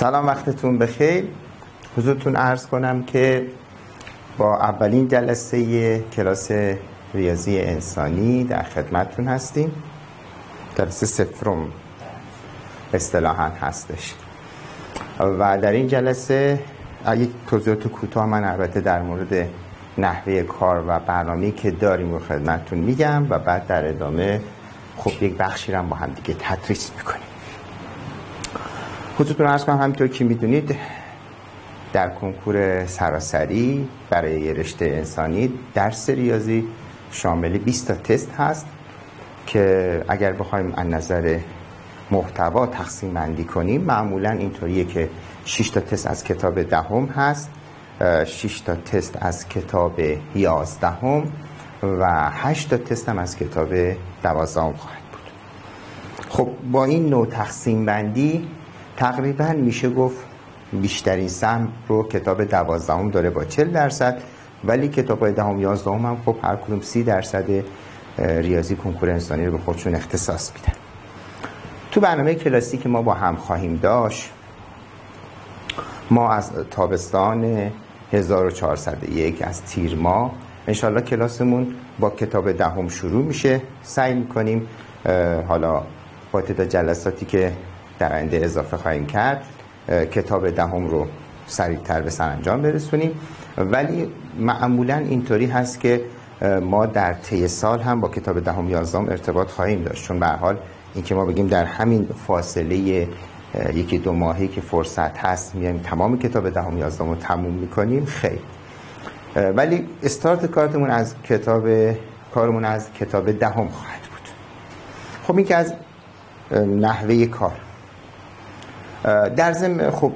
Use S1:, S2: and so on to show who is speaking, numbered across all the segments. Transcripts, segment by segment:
S1: سلام وقتتون بخیر. حضورتون عرض کنم که با اولین جلسه کلاس ریاضی انسانی در خدمتتون هستیم. جلسه سفرم اصطلاحا هستش. و در این جلسه یک توضیحات کوتاه من البته در مورد نحوه کار و برنامه‌ای که داریم رو خدمتتون میگم و بعد در ادامه خب یک بخشی رو با هم دیگه تدریس می‌کنیم. خودتون ارز کنم همینطور که می‌دونید در کنکور سراسری برای رشته انسانی درس ریاضی شامل 20 تا تست هست که اگر بخوایم از نظر محتوا تقسیم بندی کنیم معمولا اینطوریه که 6 تا تست از کتاب دهم هست 6 تا تست از کتاب 11 هم و 8 تا تست هم از کتاب 12 خواهد بود. خب با این نوع تقسیم بندی تقریبا میشه گفت بیشترین سهم رو کتاب دوازدهم داره با 40 درصد ولی کتاب دهم یازدهم هم خب هر کدوم 30 درصد ریاضی کنکور انسانی رو به خودشون اختصاص میدن. تو برنامه کلاسی که ما با هم خواهیم داشت. ما از تابستان 1401 از تیر ماه انشالله کلاسمون با کتاب دهم شروع میشه. سعی می‌کنیم حالا با تعداد جلساتی که در آینده اضافه خواهیم کرد کتاب دهم رو سریعتر به سرانجام برسونیم. ولی معمولا اینطوری هست که ما در طی سال هم با کتاب دهم یازدهم ارتباط خواهیم داشت. چون به حال اینکه ما بگیم در همین فاصله یکی دو ماهی که فرصت هست میایم تمام کتاب دهم یازدهم رو تموم می‌کنیم خیلی ولی استارت کارتمون از کتاب کارمون از کتاب دهم خواهد بود. خب این که از نحوه کار. در ضمن خب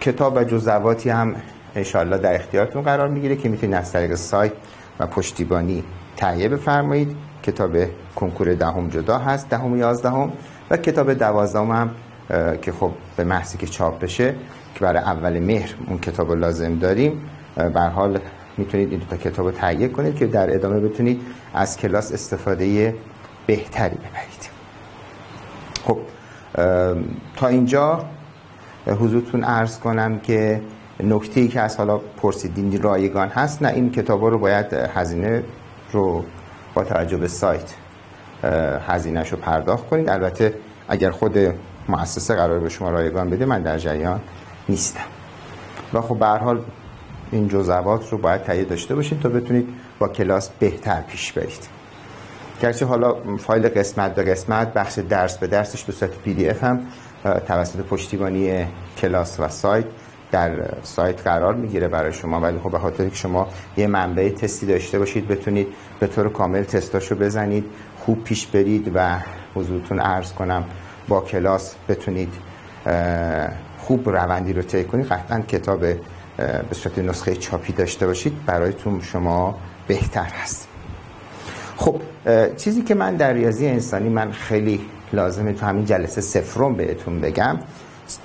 S1: کتاب و جزواتی هم انشالله در اختیارتون قرار می‌گیره که می‌تونید از طریق سایت و پشتیبانی تهیه بفرمایید. کتاب کنکور دهم جدا هست دهم و یازدهم. و کتاب دوازدهم هم که خب به محضی که چاپ بشه که برای اول مهر اون کتاب لازم داریم. به حال می‌تونید این دو تا کتاب رو تهیه کنید که در ادامه بتونید از کلاس استفاده بهتری ببرید. خب تا اینجا حضورتون عرض کنم که نکته ای که از حالا پرسیدین رایگان هست نه این کتاب رو باید هزینه رو با توجه به سایت هزینهش رو پرداخت کنید البته اگر خود مؤسسه قرار به شما رایگان بده من در جریان نیستم. و خب به حال این جزوات رو باید تهیه داشته باشید تا بتونید با کلاس بهتر پیش برید. گرچه حالا فایل قسمت به قسمت بخش درس به درسش به صورت PDF هم توسط پشتیبانی کلاس و سایت در سایت قرار می‌گیره برای شما. ولی خب به خاطر که شما یه منبع تستی داشته باشید بتونید به طور کامل تستاشو بزنید خوب پیش برید و حضورتون عرض کنم با کلاس بتونید خوب روندی رو طی کنید. قطعا کتاب به صورت نسخه چاپی داشته باشید برایتون شما بهتر هست. خب چیزی که من در ریاضی انسانی من خیلی لازمه تو همین جلسه سفرم بهتون بگم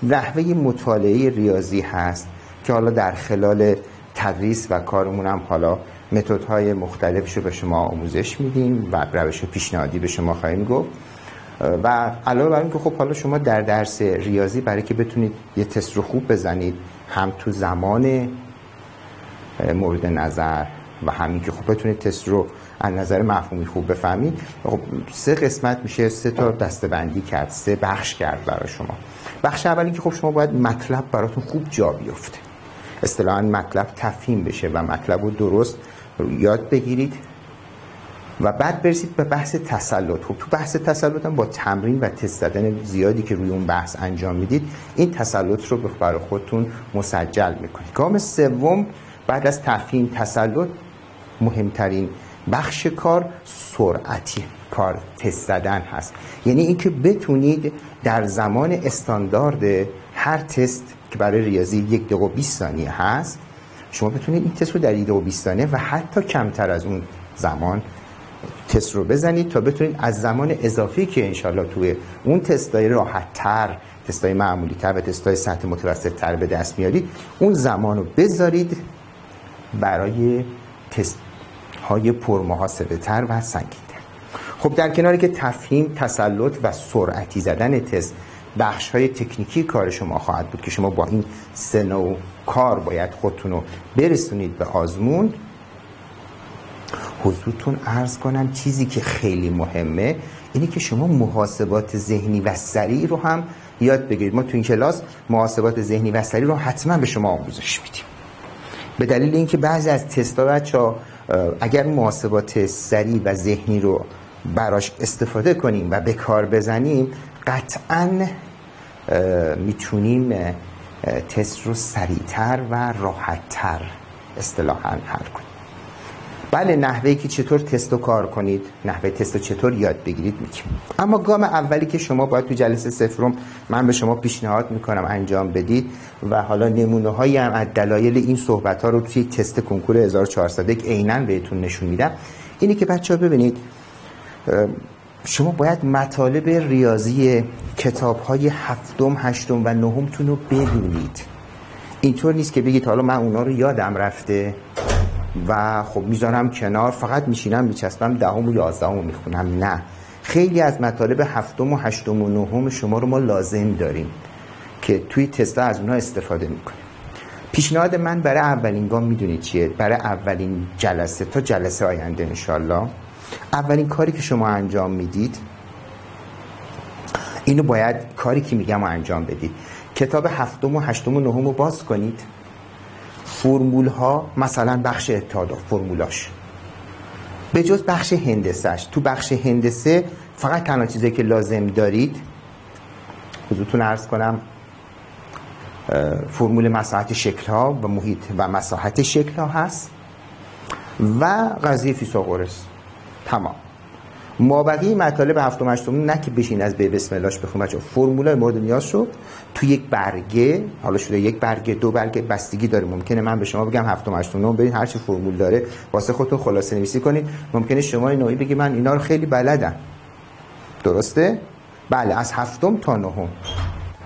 S1: نحوه مطالعه ریاضی هست که حالا در خلال تدریس و کارمون هم حالا متدهای مختلفش رو به شما آموزش میدیم و روش پیشنهادی به شما خواهیم گفت. و علاوه بر اینکه خب حالا شما در درس ریاضی برای که بتونید یه تست رو خوب بزنید هم تو زمان مورد نظر و همین که خب بتونید تست رو از نظر مفهومی خوب بفهمید. خب سه قسمت میشه سه تا دستبندی کرد سه بخش کرد برای شما. بخش اولی که خب شما باید مطلب براتون خوب جا بیفته. اصطلاحا مطلب تفهیم بشه و مطلب رو درست یاد بگیرید و بعد برسید به بحث تسلط. خب تو بحث تسلط هم با تمرین و تست زدن زیادی که روی اون بحث انجام می‌دید این تسلط رو برای خودتون مسجل می‌کنید. گام سوم بعد از تفهیم تسلط مهمترین بخش کار سرعتی کار تست زدن هست. یعنی اینکه بتونید در زمان استاندارد هر تست که برای ریاضی یک دقیقه و 20 ثانیه هست شما بتونید این تست رو در یک دقیقه و 20 ثانیه و حتی کمتر از اون زمان تست رو بزنید تا بتونید از زمان اضافی که انشالله توی اون تستای راحت تر تستای معمولی تر و تستای سطح متوسط تر به دست میارید اون زمان رو بذارید برای تست های پرمحاسبه تر و سنگین خب در کناری که تفهیم تسلط و سرعتی زدن تست بخش های تکنیکی کار شما خواهد بود که شما با این سه و کار باید خودتون رو برسونید به آزمون حضورتون ارز کنم چیزی که خیلی مهمه اینه که شما محاسبات ذهنی و سریع رو هم یاد بگیرید. ما تو این کلاس محاسبات ذهنی و سریع رو حتما به شما آموزش میدیم. به دلیل اینکه بعضی از تستا بچا اگر محاسبات سریع و ذهنی رو براش استفاده کنیم و به کار بزنیم قطعا می‌تونیم تست رو سریعتر و راحتتر اصطلاحا حل کنیم. بله نحوه که چطور تست رو کار کنید نحوه تست رو چطور یاد بگیرید میگیم. اما گام اولی که شما باید تو جلسه سفرم من به شما پیشنهاد می‌کنم انجام بدید و حالا نمونه هایی هم از دلایل این صحبت ها رو توی تست کنکور 1401 عینا بهتون نشون میدم. اینی که بچه ها ببینید شما باید مطالب ریاضی کتاب های هفتم، هشتم و نهمتون رو بدونید. اینطور نیست که بگید حالا من اونا رو یادم رفته. و خب می‌ذارم کنار فقط میشینم میچسبم دهم و یازدهم رو می‌خونم. نه. خیلی از مطالب هفتم و هشتم و نهم شما رو ما لازم داریم که توی تستا از اونها استفاده می‌کنیم. پیشنهاد من برای اولین گام می‌دونید چیه؟ برای اولین جلسه تا جلسه آینده انشالله اولین کاری که شما انجام می‌دید اینو باید کاری که میگم انجام بدید. کتاب هفتم و هشتم و نهم رو باز کنید. فرمول ها مثلا بخش اتحاد فرمولاش. به جز بخش هندسهش تو بخش هندسه فقط تنها چیزی که لازم دارید حضورتون عرض کنم فرمول مساحت شکل ها و محیط و مساحت شکل ها هست. و قضیه فیثاغورس. تمام. ما بقیه مطالب هفتم هشتم نه که بشین از به بسم اللهش بخونم بچا فرمولای مورد نیاز شد. تو یک برگه حالا شده یک برگه دو برگه بستگی داره. ممکنه من به شما بگم هفتم هشتم نهم برید هر چی فرمول داره واسه خودتون خلاصه نویسی کنید. ممکنه شما نوعی بگی من اینا رو خیلی بلدم. درسته؟ بله از هفتم تا نهم.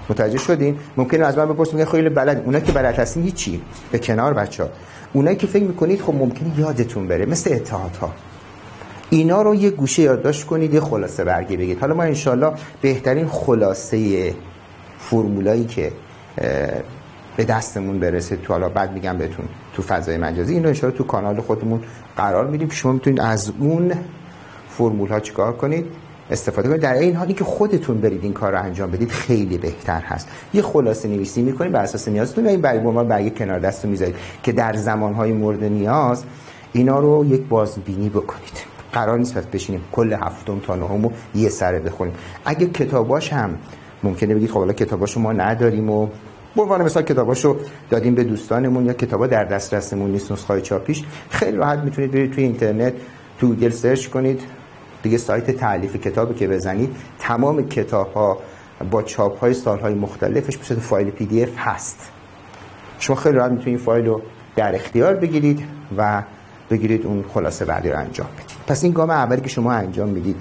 S1: متوجه شدین؟ ممکنه از من بپرسید میگه خیلی بلد. اونا که بلد هستین هیچی. به کنار بچا اونایی که فکر می‌کنید خب ممکنه یادتون بره مثل اتحادها اینا رو یه گوشه یادداشت کنید یه خلاصه برگی بگید. حالا ما انشالله بهترین خلاصه فرمولایی که به دستمون برسه تو حالا بعد میگم بهتون تو فضای مجازی اینو انشالله تو کانال خودمون قرار میدیم شما می‌تونید از اون فرمول ها چیکار کنید. استفاده کنید. در این حالی که خودتون برید این کار رو انجام بدید خیلی بهتر هست. یه خلاصه نویسی می‌کنید بر اساس نیازتون و این برگ ما برگ کنار دستتون می‌ذارید که در زمانهای مورد نیاز اینا رو یک بازبینی بکنید. قرار نیست پس بشینیم کل هفتم تا نهم یه سره بخونیم. اگه کتاباش هم ممکنه بگید خب حالا کتاباشو ما نداریم و به عنوان مثال کتاباشو دادیم به دوستانمون یا کتابا در دسترسمون نیست نسخه چاپیش خیلی راحت می‌تونید برید توی اینترنت تو گوگل search کنید دیگه سایت تألیف کتابی که بزنید تمام کتاب ها با چاپ های سال های مختلفش به فایل PDF هست. شما خیلی راحت می‌تونید فایل رو در اختیار بگیرید و بگیرید اون خلاصه بعدی رو انجام بدید. پس این گام اولی که شما انجام می‌دید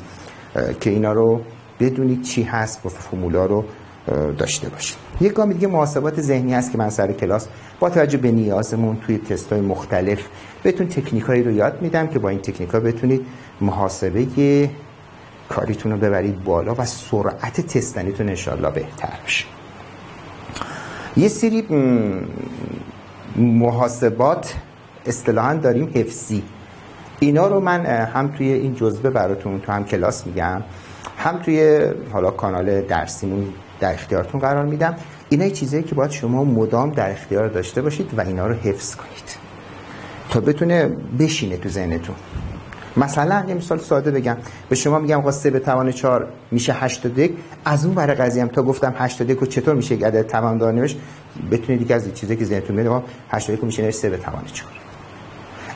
S1: که اینا رو بدونید چی هست و فرمولا رو داشته باشید. یک گام دیگه محاسبات ذهنی هست که من سر کلاس با توجه به نیازمون توی تست های مختلف بهتون تکنیکایی رو یاد میدم که با این تکنیک ها بتونید محاسبه کاریتون رو ببرید بالا و سرعت تستنیتون انشالله بهتر بشه. یه سری محاسبات اصطلاحا داریم حفظی اینا رو من هم توی این جزوه براتون تو هم کلاس میگم هم توی حالا کانال درسیمون در اختیارتون قرار میدم. اینا چیزایی که باید شما مدام در اختیار داشته باشید و اینا رو حفظ کنید تا بتونه بشینه تو ذهنتون. مثلا یه مثال ساده بگم. به شما میگم آقا 3 به توان 4 میشه 81 از اون برای قضیه هم تا گفتم 81 و چطور میشه یک عدد توان دار نوشت؟ بتونید دیگه از چیزی که ذهنتون میاد 81 میشه 3 به توان 4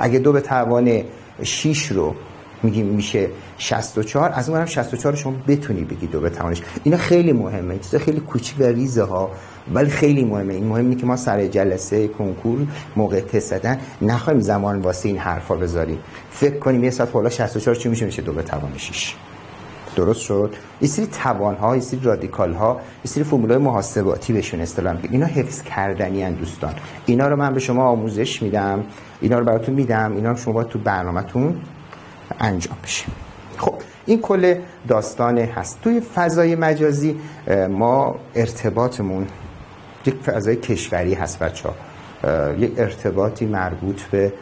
S1: اگه دو به توان 6 رو میگیم میشه 64 از اونم 64 شما بتونی بگی دو به توانش اینا خیلی مهمه. چیز خیلی کوچیک و ریزه ها ولی خیلی مهمه. این مهمه که ما سر جلسه کنکور موقع تست دادن نخوایم زمان واسه این حرفا بذاریم. فکر کنیم یه ساعت حالا 64 چی میشه؟ میشه دو به توان 6 درست شد؟ یه سری توان ها یه سری رادیکال ها یه سری فرمولای محاسباتی بهشون اصطلاح اینا حفظ کردنی ان دوستان. اینا رو من به شما آموزش میدم. اینا رو براتون میدم. اینا شما باید تو برنامهتون انجام بشه. خب این کل داستان هست. توی فضای مجازی ما ارتباطمون یک فضای کشوری هست بچه ها یک ارتباطی مربوط به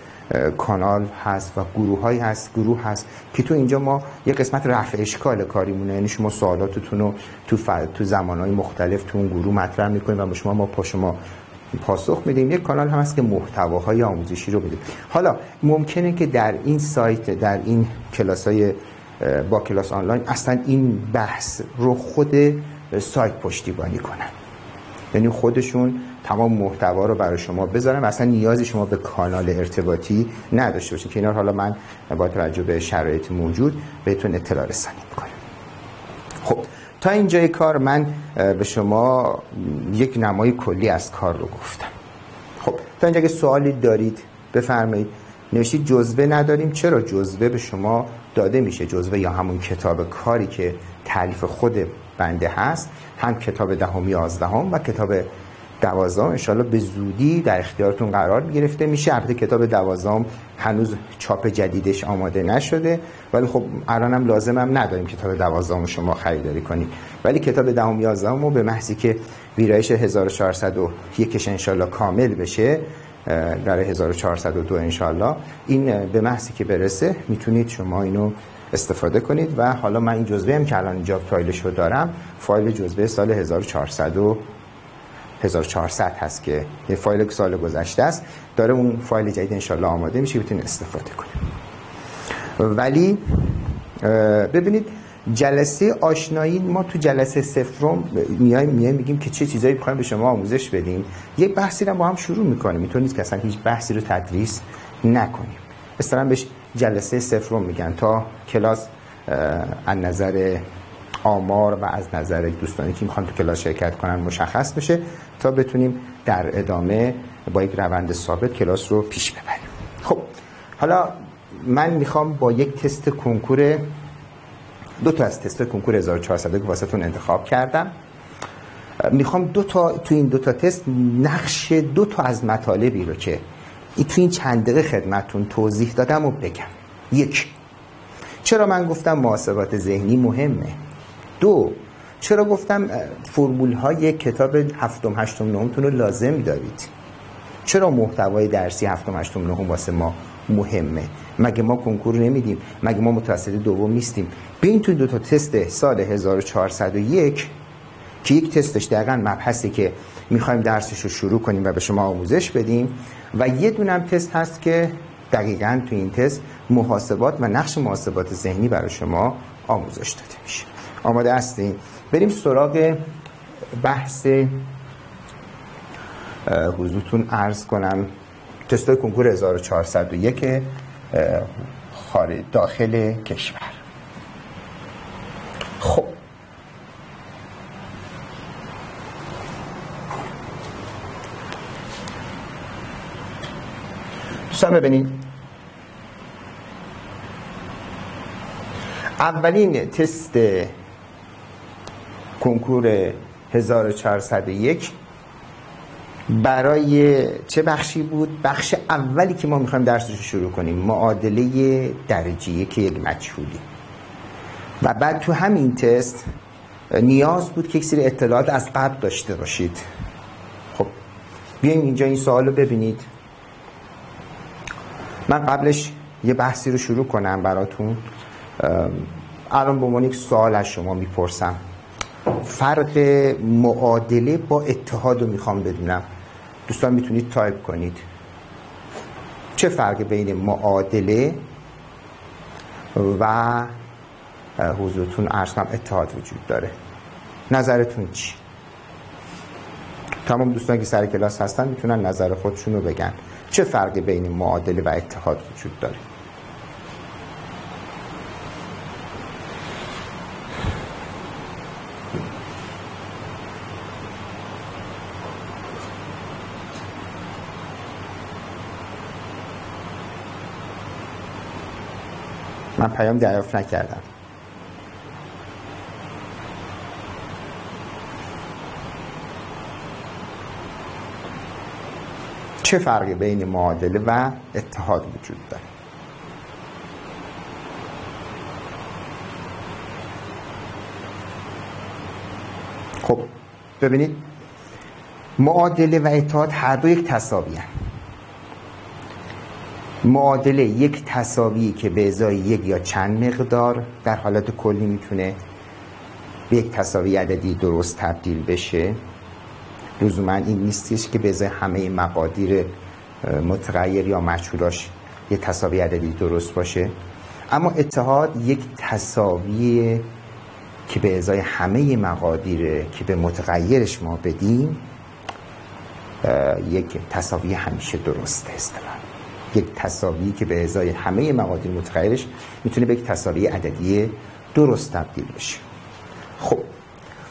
S1: کانال هست و گروه های هست گروه هست که تو اینجا ما یه قسمت رفع اشکال کاریمونه. یعنی شما سوالاتتون رو تو, ف... تو زمان های مختلف تو اون گروه مطرح می‌کنیم و شما ما پا شما پاسخ میدیم. یک کانال هم هست که محتواهای آموزشی رو بدیم حالا ممکنه که در این سایت در این کلاس های با کلاس آنلاین اصلا این بحث رو خود سایت پشتیبانی کنن. یعنی خودشون تمام محتوا رو برای شما بذارم اصلا نیازی شما به کانال ارتباطی نداشته باشید که اینا حالا من با توجه به شرایط موجود بهتون اطلاع رسانی می‌کنم. تا اینجای کار من به شما یک نمای کلی از کار رو گفتم. خب تا اینجا که سوالی دارید بفرمایید. نوشید جزوه نداریم. چرا جزوه به شما داده میشه؟ جزوه یا همون کتاب کاری که تعلیف خود بنده هست هم کتاب دهم یازدهم و کتاب دوازدهم انشالله به زودی در اختیارتون قرار گرفته میشه. البته کتاب دوازدهم هنوز چاپ جدیدش آماده نشده. ولی خب الانم لازمم نداریم کتاب دوازدهم شما خریداری کنید ولی کتاب دهم یازدهم رو به محضی که ویرایش 1401 انشالله کامل بشه در 1402 انشالله این به محضی که برسه می‌تونید شما اینو استفاده کنید. و حالا من این جزوه هم که الان اینجا فایلش رو دارم فایل جزوه سال 1400 و 1400 هست که یه فایل سال گذشته است. داره اون فایل جدید انشالله آماده میشه بتونید استفاده کنید. ولی ببینید جلسه آشنایی ما تو جلسه سفرم میایم میایم میگیم که چه چیزایی می‌خوایم به شما آموزش بدیم. یه بحثی رو با هم شروع می‌کنیم. اینطور نیست که اصلا هیچ بحثی رو تدریس نکنیم. اصلا بهش جلسه سفرم میگن تا کلاس از نظر آمار و از نظر دوستانی که می‌خوان تو کلاس شرکت کنن مشخص بشه تا بتونیم در ادامه با یک روند ثابت کلاس رو پیش ببریم. خب حالا من می‌خوام با یک تست کنکور دو تا از تست کنکور 1400 که واسهتون انتخاب کردم. می‌خوام دو تا تو این دو تا تست نقش دو تا از مطالبی رو که تو این چند دقیقه خدمتتون توضیح دادم و بگم. یک چرا من گفتم محاسبات ذهنی مهمه؟ دو. چرا گفتم فرمول های کتاب هفتم هشتم نهمتون رو لازم دارید؟ چرا محتوای درسی هفتم هشتم نهم واسه ما مهمه؟ مگه ما کنکور نمیدیم؟ مگه ما متوسط دوم نیستیم؟ بین تو دو تا تست سال 1401 که یک تستش دقیقا مبحثی که می‌خوایم درسش رو شروع کنیم و به شما آموزش بدیم و یه دونم تست هست که دقیقا تو این تست محاسبات و نقش محاسبات ذهنی برای شما آموزش داده میشه. آماده هستیم. بریم سراغ بحث حضورتون عرض کنم. تست کنکور 1401 خارج داخل کشور. خب. دوستان ببینید. اولین تست کنکور 1401 برای چه بخشی بود؟ بخش اولی که ما می‌خوایم درسش رو شروع کنیم معادله درجیه که یک مجهولی. و بعد تو همین تست نیاز بود که یک سری اطلاعات از قبل داشته باشید. خب بیاین اینجا این سوال رو ببینید. من قبلش یه بحثی رو شروع کنم براتون. الان به عنوان یک سوال از شما می‌پرسم. فرق معادله با اتحاد رو می‌خوام بدونم. دوستان می‌تونید تایپ کنید. چه فرق بین معادله و حضورتون ارز کنم اتحاد وجود داره؟ نظرتون چی؟ تمام دوستان که سر کلاس هستن می‌تونن نظر خودشون رو بگن. چه فرقی بین معادله و اتحاد وجود داره؟ من پیام دریافت نکردم. چه فرقی بین معادله و اتحاد وجود داره؟ خب ببینید معادله و اتحاد هر دو یک تصاوی معادله یک تصاوی که به ازای یک یا چند مقدار در حالت کلی می‌تونه به یک تصاوی عددی درست تبدیل بشه. لزوما این نیستش که به ازای همه مقادیر متغیر یا مجهولاش یک تصاوی عددی درست باشه. اما اتحاد یک تصاوی که به ازای همه مقادیره که به متغیرش ما بدیم یک تصاوی همیشه درسته اصطلاح یک تصاوی که به ازای همه مقادیر متغیرش می‌تونه به یک تصاوی عددی درست تبدیل بشه. خب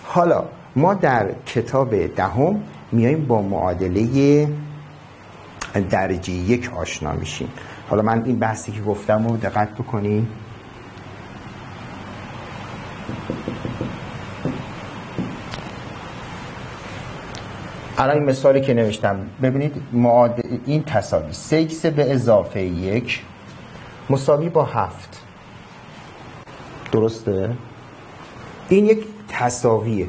S1: حالا ما در کتاب دهم میایم با معادله درجه یک آشنا میشیم. حالا من این بحثی که گفتم رو دقت بکنیم الان این مثالی که نوشتم ببینید این تساوی 6 به اضافه یک مساوی با هفت. درسته؟ این یک تساویه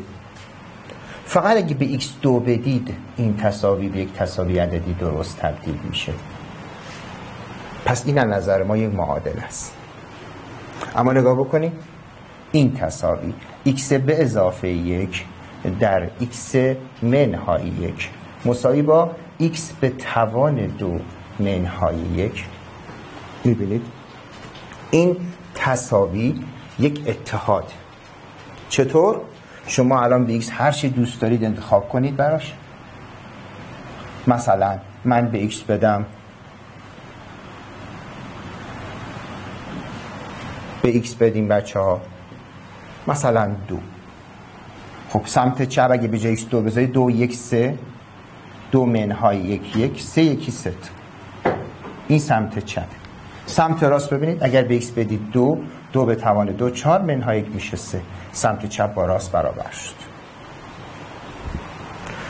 S1: فقط اگه به x2 بدید این تساوی به یک تساوی عددی درست تبدیل میشه. پس این از نظر ما یک معادل است. اما نگاه بکنید این تساوی x به اضافه یک در x منهای یک. مساوی با x به توان دو منهای یک. می‌بینید این تساوی یک اتحاد. چطور؟ شما الان به x هر چی دوست دارید انتخاب کنید براش. مثلا من به x بدم. به x بدیم بچه ها مثلا دو. خب سمت چپ اگه به جای x دو بذارید دو یک سه. دو منهای یک یک سه یکی ست. این سمت چپ. سمت راست ببینید اگر به x بدید دو دو به توان دو چهار منهای یک میشه سه. سمت چپ با راست برابر شد.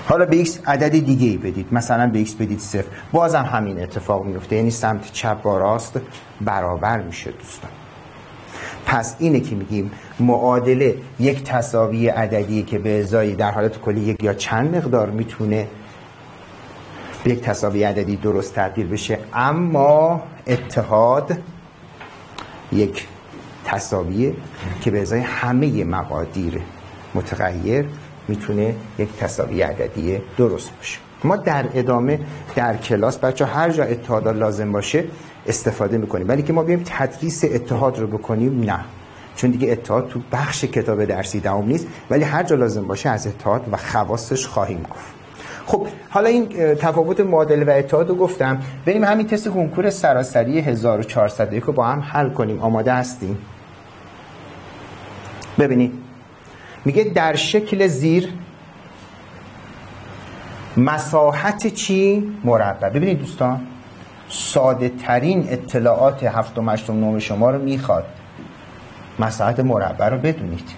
S1: حالا به x عدد دیگه ای بدید. مثلا به x بدید صفر. بازم همین اتفاق میفته یعنی سمت چپ با راست برابر میشه دوستان. پس اینه که میگیم معادله یک تصاوی عددی که به ازای در حالت کلی یک یا چند مقدار می‌تونه به یک تصاوی عددی درست تبدیل بشه. اما اتحاد یک تصاویه که به ازای همه مقادیر متغیر می‌تونه یک تصاوی عددی درست باشه. ما در ادامه در کلاس بچه هر جا اتحاد لازم باشه استفاده می‌کنیم. ولی که ما بیایم تدریس اتحاد رو بکنیم نه. چون دیگه اتحاد تو بخش کتاب درسی دوم نیست ولی هر جا لازم باشه از اتحاد و خواستش خواهیم گفت. خب حالا این تفاوت معادله و اتحاد رو گفتم. بریم همین تست کنکور سراسری 1401 رو با هم حل کنیم. آماده هستیم ببینید. میگه در شکل زیر مساحت چی؟ مربع. ببینید دوستان ساده ترین اطلاعات هفتم هشتم نهم شما رو می‌خواد. مساحت مربع رو بدونید.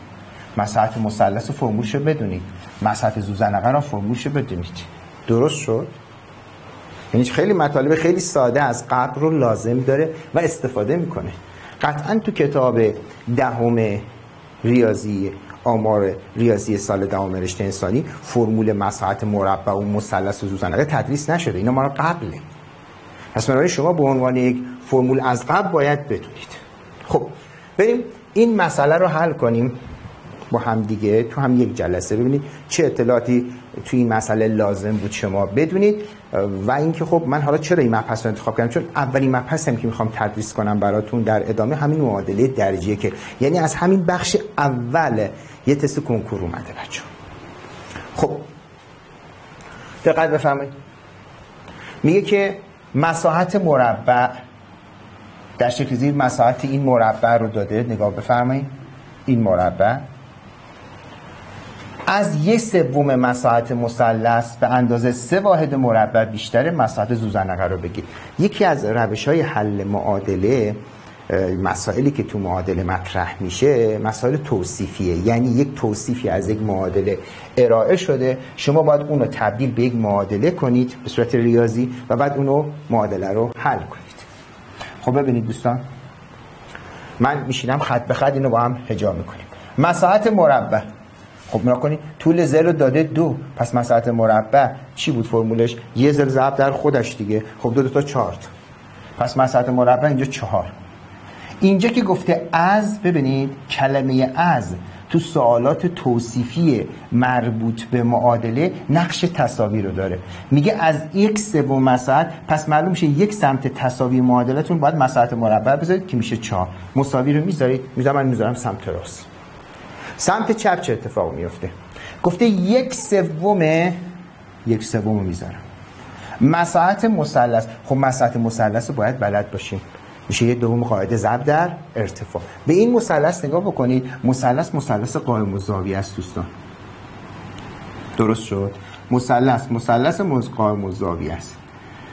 S1: مساحت مثلث فرمولش رو بدونید. مساحت زوزنقه رو فرمولش رو بدونید. درست شد؟ یعنی خیلی مطالب خیلی ساده از قبل رو لازم داره و استفاده می‌کنه. قطعا تو کتاب دهم ریاضی آمار ریاضی سال دهم رشته انسانی فرمول مساحت مربع و مثلث زوزنقه تدریس نشده. اینا ما رو قبله. پس شما به عنوان یک فرمول از قبل باید بدونید. خب بریم این مسئله رو حل کنیم با هم دیگه تو هم یک جلسه. ببینید چه اطلاعاتی تو این مسئله لازم بود شما بدونید. و اینکه خب من حالا چرا این مبحث رو انتخاب کردم؟ چون اولین مبحث هم که می‌خوام تدریس کنم براتون در ادامه همین معادله درجیه که یعنی از همین بخش اول یه تست کنکور اومده بچه خب. دقت بفرمایید. میگه که مساحت مربع در شکل زیر مساحت این مربع رو داده. نگاه بفرمایید. این مربع. از یه سوم مساحت مثلث به اندازه سه واحد مربع بیشتر مساحت زوزنقه رو بگیر. یکی از روش های حل معادله مسائلی که تو معادله مطرح میشه مسائل توصیفیه. یعنی یک توصیفی از یک معادله ارائه شده. شما باید اونو تبدیل به یک معادله کنید به صورت ریاضی و بعد اونو معادله رو حل کنید. خب ببینید دوستان من میشینم خط به خط اینو با هم هجا می‌کنیم. مساحت مربع. خب نگاه کنید طول زل رو داده دو. پس مساحت مربع چی بود فرمولش؟ یه زل ضرب در خودش دیگه. خب دو دو تا چهار پس مساحت مربع اینجا چهار. اینجا که گفته از ببینید کلمه از تو سوالات توصیفی مربوط به معادله نقش تصاوی رو داره. میگه از یک سوم مساحت پس معلوم میشه یک سمت تصاوی معادلتون باید مساحت مربع بذارید که میشه چهار. مساوی رو می‌ذارید می‌ذارم من می‌ذارم سمت راست. سمت چپ چه اتفاق میفته گفته یک سوم یک سوم می‌ذارم. مساحت مثلث. خب مساحت مثلث رو باید بلد باشیم. میشه یه دوم قاعده ضرب در ارتفاع. به این مثلث نگاه بکنید. مثلث مثلث قائم الزاویه است دوستان. درست شد؟ مثلث مثلث قائم الزاویه است.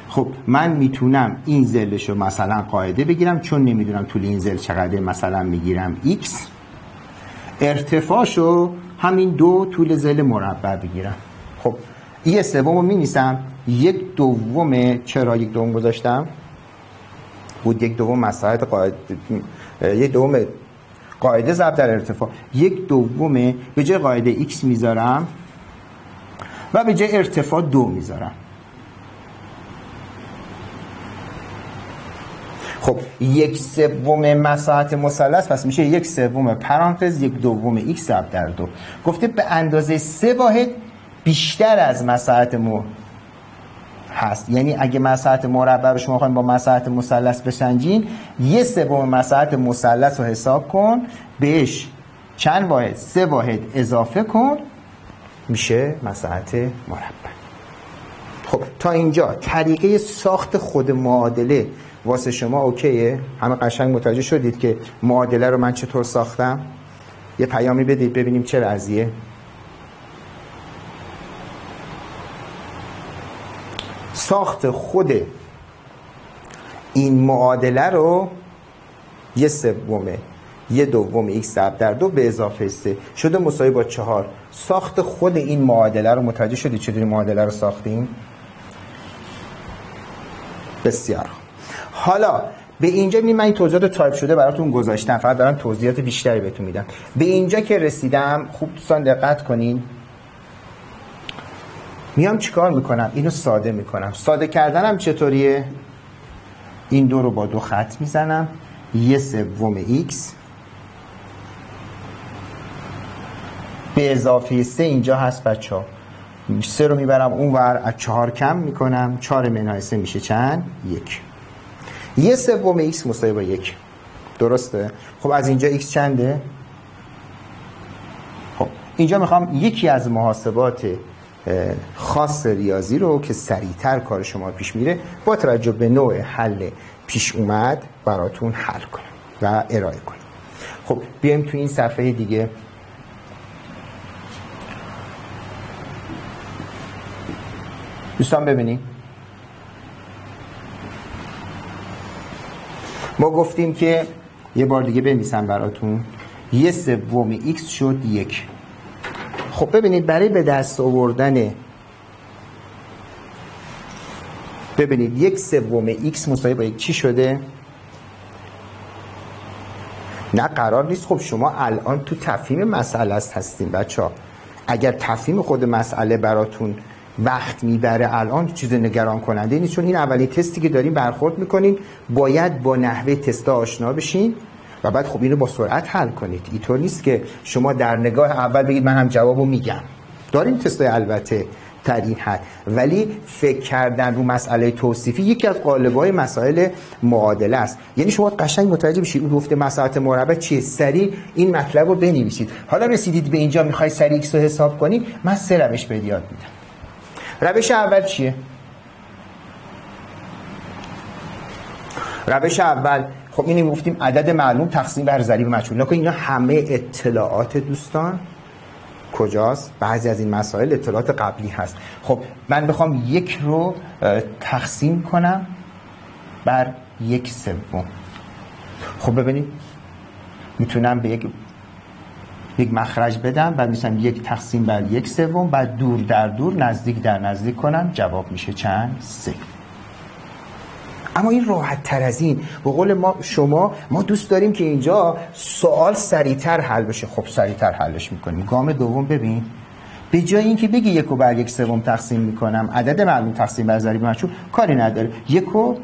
S1: خب من می‌تونم این زلش رو مثلا قاعده بگیرم چون نمی‌دونم طول این زل چقدر مثلا می‌گیرم. X. ارتفاعشو همین دو طول زل مربع بگیرم. خب یه سوم رو می یک دوم چرا یک دوم گذاشتم؟ بود یک دوم مساحت قاعده یک دوم قاعده ضرب در ارتفاع. یک دوم به جای قاعده x می‌ذارم و به جای ارتفاع دو می‌ذارم. خب یک سوم مساحت مثلث پس میشه یک سوم پرانتز یک دوم x ضرب در دو. گفته به اندازه سه واحد بیشتر از مساحت هست. یعنی اگه مساحت مربع رو شما با مساحت مثلث بسنجین یه سوم مساحت مثلث رو حساب کن بهش چند واحد؟ سه واحد اضافه کن میشه مساحت مربع. خب تا اینجا طریقه ساخت خود معادله واسه شما اوکیه؟ همه قشنگ متوجه شدید که معادله رو من چطور ساختم؟ یه پیامی بدید ببینیم چه وضعیه. ساخت خود این معادله رو یه سومه یه دوم x ضرب در دو به اضافه سه. شده مساوی با چهار. ساخت خود این معادله رو متوجه شدید چطوری معادله رو ساختیم؟ بسیار حالا به اینجا می من این توضیحات تایپ شده براتون گذاشتم. فقط دارم توضیحات بیشتری بهتون میدم. به اینجا که رسیدم خوب دوستان دقت کنین. میام چیکار می‌کنم؟ اینو ساده می‌کنم. ساده کردنم چطوریه؟ این دو رو با دو خط می‌زنم. یه سوم x به اضافه سه اینجا هست بچه سه رو می‌برم اون ور از چهار کم می‌کنم. چهار منهای سه میشه چند؟ یک. یه سوم x مساوی با یک. درسته؟ خب از اینجا x چنده؟ خب اینجا می‌خوام یکی از محاسبات خاص ریاضی رو که سریعتر کار شما پیش میره با توجه به نوع حل پیش اومد براتون حل کنم و ارائه کنم خب بیایم تو این صفحه دیگه. دوستان ببینیم ما گفتیم که یه بار دیگه بنویسم براتون. یه سوم x شد یک. خب ببینید برای به دست آوردن ببینید یک سوم x مساوی با یک چی شده؟ نه قرار نیست. خب شما الان تو تفهیم مسئله است هستین بچه ها. اگر تفهیم خود مسئله براتون وقت می‌بره الان چیز نگران کننده نیست چون این اولین تستی که داریم برخورد می‌کنین باید با نحوه تستا آشنا بشین. و بعد خب اینو با سرعت حل کنید. اینطور نیست که شما در نگاه اول بگید من هم جوابو میگم. داریم تستای البته در این حد. ولی فکر کردن رو مسئله توصیفی یکی از قالب‌های مسائل معادله است. یعنی شما قشنگ متوجه بشید اون گفته مساحت مربع چیه. سریع این مطلب رو بنویسید. حالا رسیدید به اینجا می‌خوای سریع رو حساب کنی من سه روش به یاد میدم. روش اول چیه؟ روش اول خب اینو گفتیم عدد معلوم تقسیم بر ضریب مجهول. نکن اینا همه اطلاعات دوستان کجاست؟ بعضی از این مسائل اطلاعات قبلی هست. خب من بخوام یک رو تقسیم کنم بر یک سوم. خب ببینید می‌تونم به یک یک مخرج بدم بعد میسم یک تقسیم بر یک سوم بعد دور در دور نزدیک در نزدیک کنم جواب میشه چند؟ سه. اما این راحت تر از این به قول ما شما ما دوست داریم که اینجا سوال سریعتر حل بشه. خب سریعتر حلش می‌کنیم. گام دوم ببین. به جای اینکه بگی یک و بر یک سوم تقسیم می‌کنم عدد معلوم تقسیم بر ضریب مجهول کاری نداره. یک و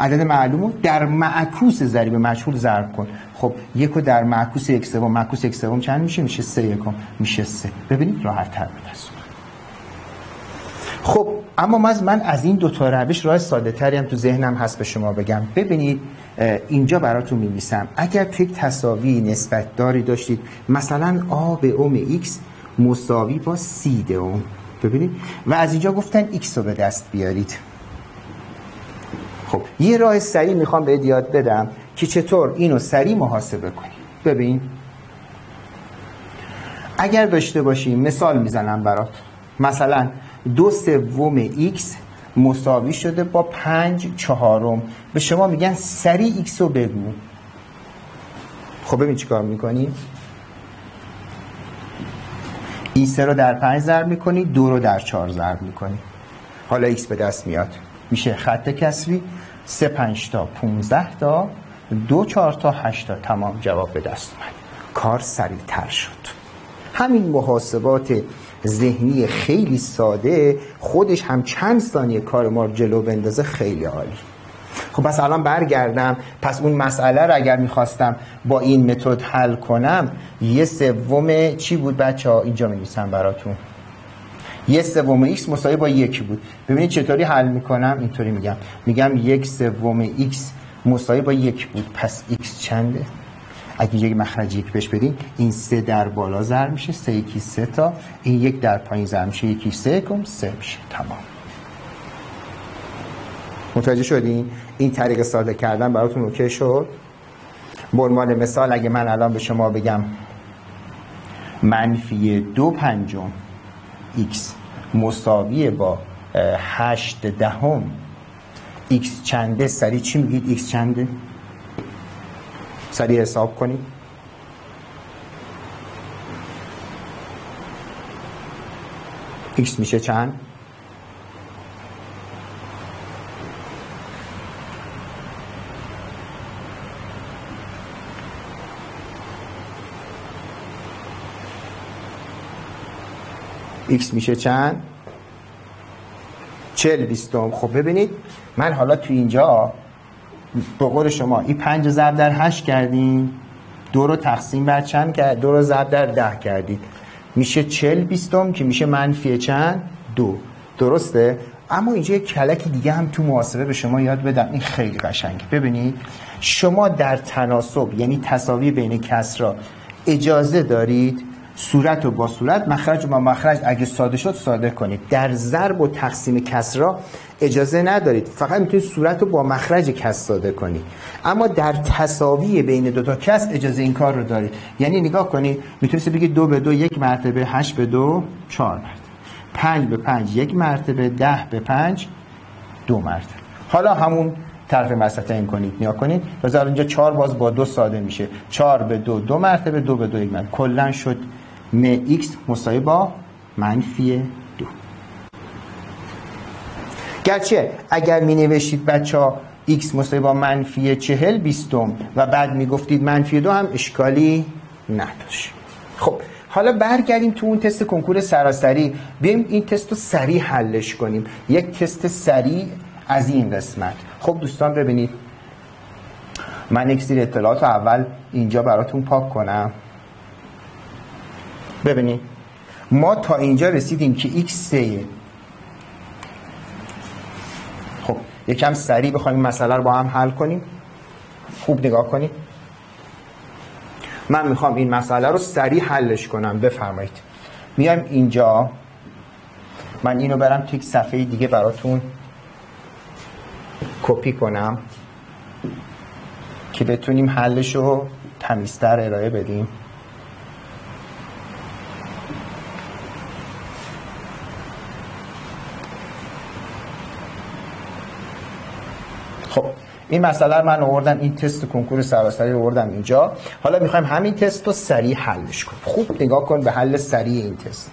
S1: عدد معلوم در معکوس ضریب مجهول ضرب کن. خب یک و در معکوس یک سوم معکوس یک سوم چند میشه؟ میشه سه یکم میشه سه. ببینید راحت تر دست خب اما من از این دو تا روش راه ساده تری هم تو ذهنم هست به شما بگم. ببینید اینجا براتون میمیسم اگر یک تصاوی نسبت داری داشتید مثلا آ به اوم x مساوی با سی اوم. ببینید؟ و از اینجا گفتن x رو به دست بیارید. خب یه راه سریع می‌خوام به یاد بدم که چطور اینو سریع محاسبه کنیم ببین. اگر داشته باشیم مثال می‌زنم برات. مثلا دو سوم x مساوی شده با پنج چهارم. به شما میگن سریع x رو بگو. خب ببین چی کار می‌کنی؟ این سه رو در پنج ضرب می‌کنی دو رو در چهار ضرب می‌کنی. حالا x به دست میاد. میشه خط کسری. سه پنج تا پونزده تا دو چهار تا هشت تا. تمام جواب به دست اومد. کار سریعتر شد. همین محاسبات ذهنی خیلی ساده خودش هم چند ثانیه کار ما رو جلو بندازه خیلی عالی. خب پس الان برگردم. پس اون مسئله رو اگر می‌خواستم با این متد حل کنم یه سوم چی بود بچه ها؟ اینجا می‌نویسم براتون. یه سوم x مساوی با یک بود. ببینید چطوری حل می‌کنم؟ اینطوری میگم. میگم یک سوم x مساوی با یک بود. پس x چنده؟ اگه یک مخرج یک بهش بدین این سه در بالا زر میشه سه یکی سه تا این یک در پایین زر میشه یکی سه کم سه میشه. تمام. متوجه شدین؟ این طریق ساده کردن براتون اوکی شد؟ برمان مثال اگه من الان به شما بگم منفی دو پنجم x مساویه با هشت دهم x چنده سری چی میگید؟ x چنده؟ سریع حساب کنید x میشه چند؟ X میشه چند؟ چل بیستم خب ببینید من حالا تو اینجا به قول شما این پنج ضرب در هشت کردیم دو رو تقسیم بر چند کرد دو رو ضرب در ده کردید میشه چل بیستم که میشه منفی چند؟ دو. درسته؟ اما اینجا یک کلک دیگه هم تو محاسبه به شما یاد بدم. این خیلی قشنگه. ببینید شما در تناسب یعنی تساوی بین کسرا اجازه دارید صورت و با صورت. مخرج و با مخرج. اگه ساده شد ساده کنید. در ضرب و تقسیم کسرا اجازه ندارید. فقط می‌تونید صورت رو با مخرج کس ساده کنید. اما در تساوی بین دو تا کس اجازه این کار رو دارید. یعنی نگاه کنید می‌تونید بگید دو به دو یک مرتبه هشت به دو چهار مرتبه. پنج به پنج یک مرتبه ده به پنج دو مرتبه. حالا همون طرف مسطح این کنید. نیا کنید. بذار اینجا چهار باز با دو ساده میشه. چهار به دو دو مرتبه دو به دو یک مرتبه. کلا شد م ایکس مساوی با منفی دو. گرچه اگر می نوشید بچه ها x مساوی با منفی چهل بیستم و بعد می گفتید منفی دو هم اشکالی نداشت. خب حالا برگردیم تو اون تست کنکور سراسری. بیایم این تست رو سریع حلش کنیم. یک تست سریع از این قسمت. خب دوستان ببینید. من یک سری اطلاعات اول اینجا براتون پاک کنم. ببینید ما تا اینجا رسیدیم که x سه خب یکم سریع بخوایم مسئله رو با هم حل کنیم. خوب نگاه کنید من می‌خوام این مسئله رو سریع حلش کنم. بفرمایید. میایم اینجا. من اینو برم توی صفحه دیگه براتون کپی کنم که بتونیم حلش رو تمیزتر ارائه بدیم خب این مسئله من آوردم این تست کنکور سراسری رو آوردم اینجا. حالا می‌خوایم همین تست رو سریع حلش کنیم. خوب نگاه کن به حل سریع این تست.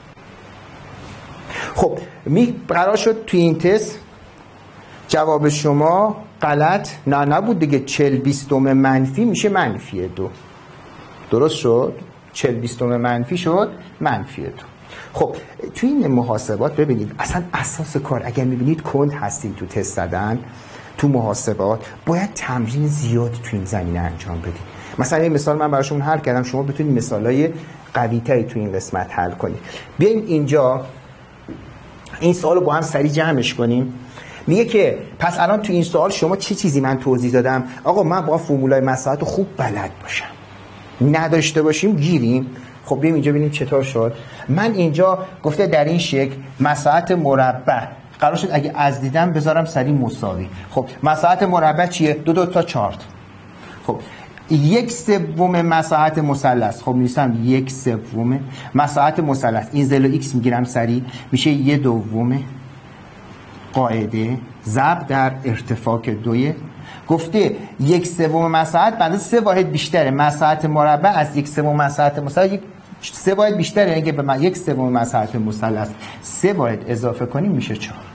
S1: خب می قرار شد توی این تست جواب شما غلط نه نبود دیگه. چل بیستم منفی میشه منفی دو. درست شد؟ چل بیستم منفی شد منفی دو. خب تو این محاسبات ببینید اصلا اساس کار اگر می‌بینید کند هستیم تو تست زدن. تو محاسبات باید تمرین زیاد تو این زمینه انجام بدید مثلا این مثال من براشون حل کردم شما بتونید مثالای قوی تری تو این قسمت حل کنید. بیایم اینجا این سوال رو با هم سریع جمعش کنیم. میگه که پس الان تو این سوال شما چه چی چیزی من توضیح دادم؟ آقا من با فرمولای مساحت خوب بلد باشم. نداشته باشیم گیریم. خب بیایم اینجا ببینیم چطور شد. من اینجا گفته در این شکل مساحت مربع. قرار شد اگه از دیدم بذارم سری مساوی. خب مساحت مربع چیه؟ دو دو تا چارت. خب یک سوم مساحت مثلث. خب میسم یک سوم مساحت مثلث. این ضلع ایکس می‌گیرم سری. میشه یه دوم قاعده ضرب در ارتفاع دوی. گفته یک سوم مساحت بعد سه واحد بیشتره. مساحت مربع از یک سوم مساحت مثلث سه واحد بیشتره. اگه به من یک سوم مساحت مثلث سه واحد اضافه کنیم میشه چهار.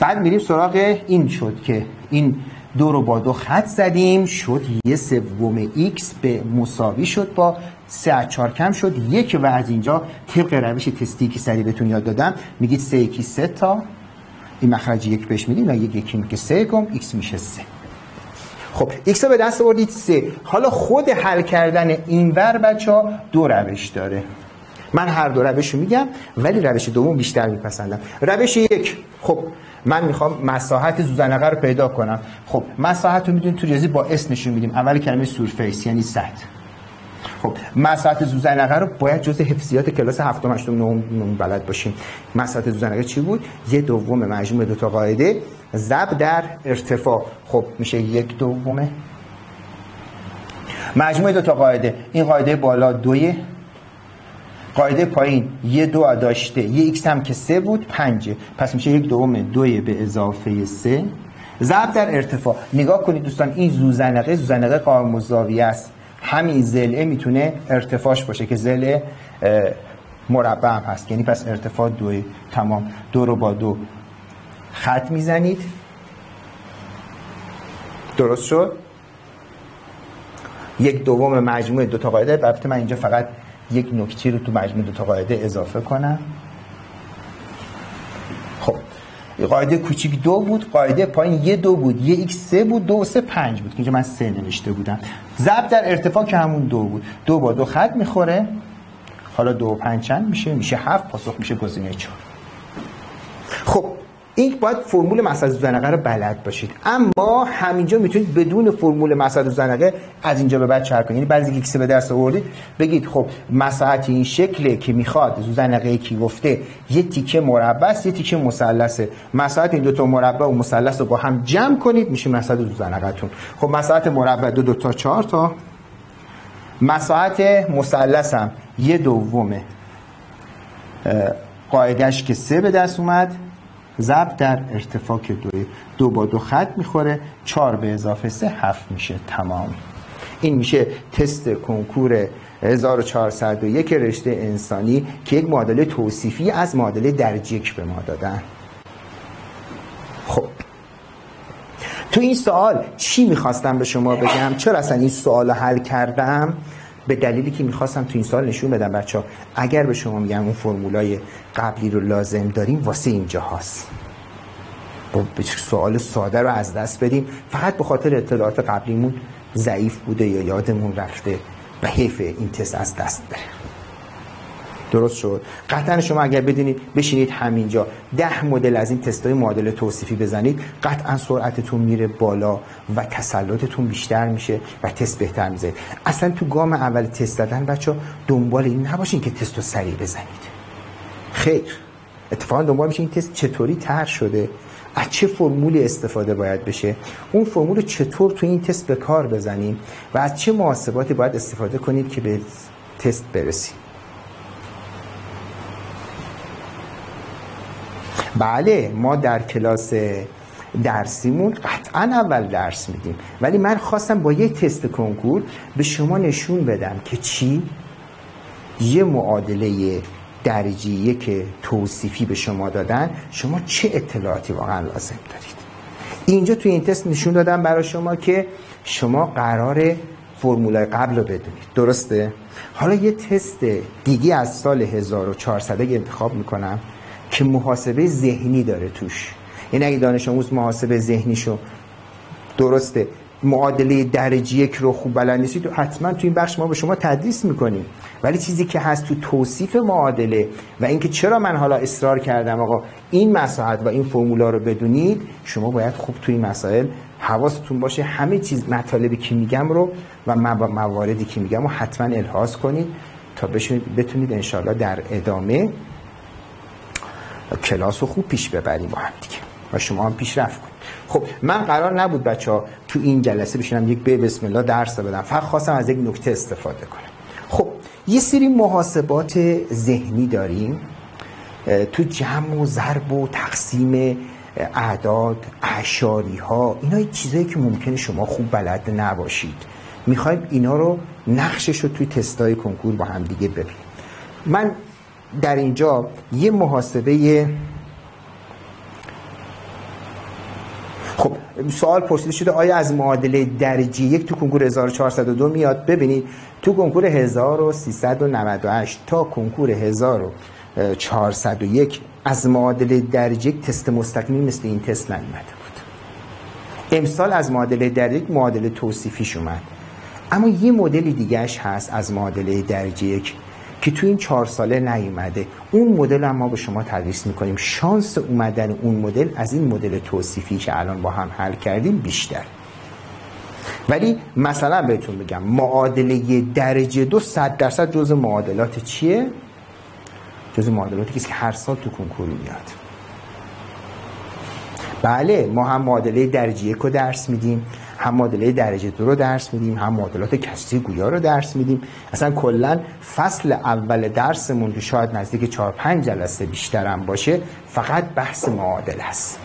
S1: بعد میریم سراغ این شد که این دو رو با دو خط زدیم شد یه سوم x به مساوی شد با سه از چهار کم شد. یک و از اینجا طبق روش تستی که سری بهتون یاد دادم میگید سه یکی سه تا. این مخرج یک بهش میدیم و یک یکی میگه سه گم x میشه سه. خب x رو به دست آوردید سه. حالا خود حل کردن این ور بچه ها دو روش داره. من هر دو روش رو میگم ولی روش دوم بیشتر میپسندم. روش یک خب من می‌خوام مساحت زوزنقه رو پیدا کنم. خب مساحت رو می‌دونید تو ریاضی با اس نشون میدیم. اول کلمه سورفیس یعنی سطح. خب مساحت زوزنقه رو باید جزء حفظیات کلاس هفتم هشتم نهم بلد باشیم. مساحت زوزنقه چی بود؟ یه دوم مجموع دو تا قاعده ضرب در ارتفاع. خب میشه یک دومه. مجموع دو تا قاعده. این قاعده بالا دوی قاعده پایین. یه دو داشته یه ایکس هم که سه بود پنجه. پس میشه یک دوم دوی به اضافه سه. ضرب در ارتفاع. نگاه کنید دوستان این ذوزنقه ذوزنقه قائم است. همین ضلعه می‌تونه ارتفاعش باشه که ضلع مربع هم هست. یعنی پس ارتفاع دوی. تمام. دو رو با دو خط می‌زنید. درست شد؟ یک دوم مجموع دو تا قاعده. البته من اینجا فقط یک نکته رو تو مجموع دو تا قاعده اضافه کنم. خب قاعده کوچیک دو بود قاعده پایین یه دو بود یه ایکس سه بود دو سه پنج بود که اینجا من سه نوشته بودم. ضرب در ارتفاع که همون دو بود. دو با دو خط می‌خوره. حالا دو و پنج چند میشه؟ میشه هفت پاسخ میشه گزینه چهار. خب این باید فرمول مساحت ذوزنقه رو بلد باشید. اما همینجا می‌تونید بدون فرمول مساحت ذوزنقه از اینجا به بعد چرک کنید. یعنی بعضی ایکس به درس آوردید بگید خب مساحت این شکله که می‌خواد زنقه کی گفته یه تیکه مربع است یه تیکه مثلثه. مساحت این دو تا مربع و مثلث رو با هم جمع کنید میشه مساحت زنقتون خب مساحت مربع دو دو تا چهار تا. مساحت مثلث هم یه دومه. قاعدش که سه به دست اومد. ضرب در ارتفاع که دوی دو با دو خط می‌خوره چهار به اضافه سه هفت میشه تمام. این میشه تست کنکور 1401 رشته انسانی که یک معادله توصیفی از معادله درجیک به ما دادن. خب. تو این سوال چی می‌خواستم به شما بگم؟ چرا اصلا این سوال حل کردم؟ به دلیلی که می‌خواستم تو این سال نشون بدم بچه ها اگر به شما میگم اون فرمولای قبلی رو لازم داریم واسه اینجا هست با سوال ساده رو از دست بدیم. فقط به خاطر اطلاعات قبلیمون ضعیف بوده یا یادمون رفته و حیف این تست از دست بره. درست شد. قطعا شما اگر بدونید بشینید همینجا. ده مدل از این تستای معادله توصیفی بزنید قطعا سرعتتون میره بالا و تسلطتون بیشتر میشه و تست بهتر می‌زنید. اصلا تو گام اول تست دادن بچه دنبال این نباشین که تست رو سریع بزنید. خیر. اتفاقا دنبال میشه این تست چطوری تر شده از چه فرمولی استفاده باید بشه اون فرمول چطور تو این تست به کار بزنیم و از چه محاسباتی باید استفاده کنید که به تست برسیم. بله ما در کلاس درسیمون قطعا اول درس میدیم. ولی من خواستم با یه تست کنکور به شما نشون بدم که چی؟ یه معادله درجیه که توصیفی به شما دادن. شما چه اطلاعاتی واقعا لازم دارید؟ اینجا توی این تست نشون دادم برای شما که شما قرار فرمولای قبل رو بدونید. درسته؟ حالا یه تست دیگه از سال 1400 انتخاب می‌کنم. که محاسبه ذهنی داره توش. این اگه دانش آموز محاسبه ذهنیشو درسته معادله درجه یک رو خوب بلد نیستید حتما تو این بخش ما به شما تدریس می‌کنیم. ولی چیزی که هست تو توصیف معادله و اینکه چرا من حالا اصرار کردم آقا این مساحت و این فرمولا رو بدونید شما باید خوب تو این مسائل حواستون باشه. همه چیز مطالبی که میگم رو و مواردی که میگم رو حتما الحاظ کنید تا بتونید انشاءالله در ادامه کلاس رو خوب پیش ببریم با هم دیگه. و شما هم پیشرفت کنید. خب من قرار نبود بچه ها تو این جلسه بشینم یک به بسم الله درس بدم. فقط خواستم از یک نکته استفاده کنم. خب یه سری محاسبات ذهنی داریم تو جمع و ضرب و تقسیم اعداد اعشاری ها اینا چیزایی که ممکنه شما خوب بلد نباشید. می‌خوایم اینا رو نقشش رو توی تستای کنکور با هم دیگه ببینیم. من در اینجا یه محاسبه خب سوال پرسیده شده آیا از معادله درجه یک تو کنکور 1402 میاد؟ ببینید تو کنکور 1398 تا کنکور 1401 از معادله درجه یک تست مستقیمی مثل این تست نیومده بود. امسال از معادله درجه یک معادله توصیفیش اومد. اما یه مدل دیگهش هست از معادله درجه یک. که تو این چهار ساله نیومده. اون مدل هم ما به شما تدریس می‌کنیم. شانس اومدن اون مدل از این مدل توصیفی که الان با هم حل کردیم بیشتر. ولی مثلا بهتون بگم معادله درجه دو صد درصد جز معادلات چیه؟ جز معادلاتی که هر سال تو کنکور میاد. بله ما هم معادله درجه یک رو درس میدیم. هم معادله درجه دو رو درس میدیم هم معادلات کسری گویا رو درس میدیم. اصلا کلا فصل اول درسمون که شاید نزدیک 4 5 جلسه بیشترم باشه فقط بحث معادل است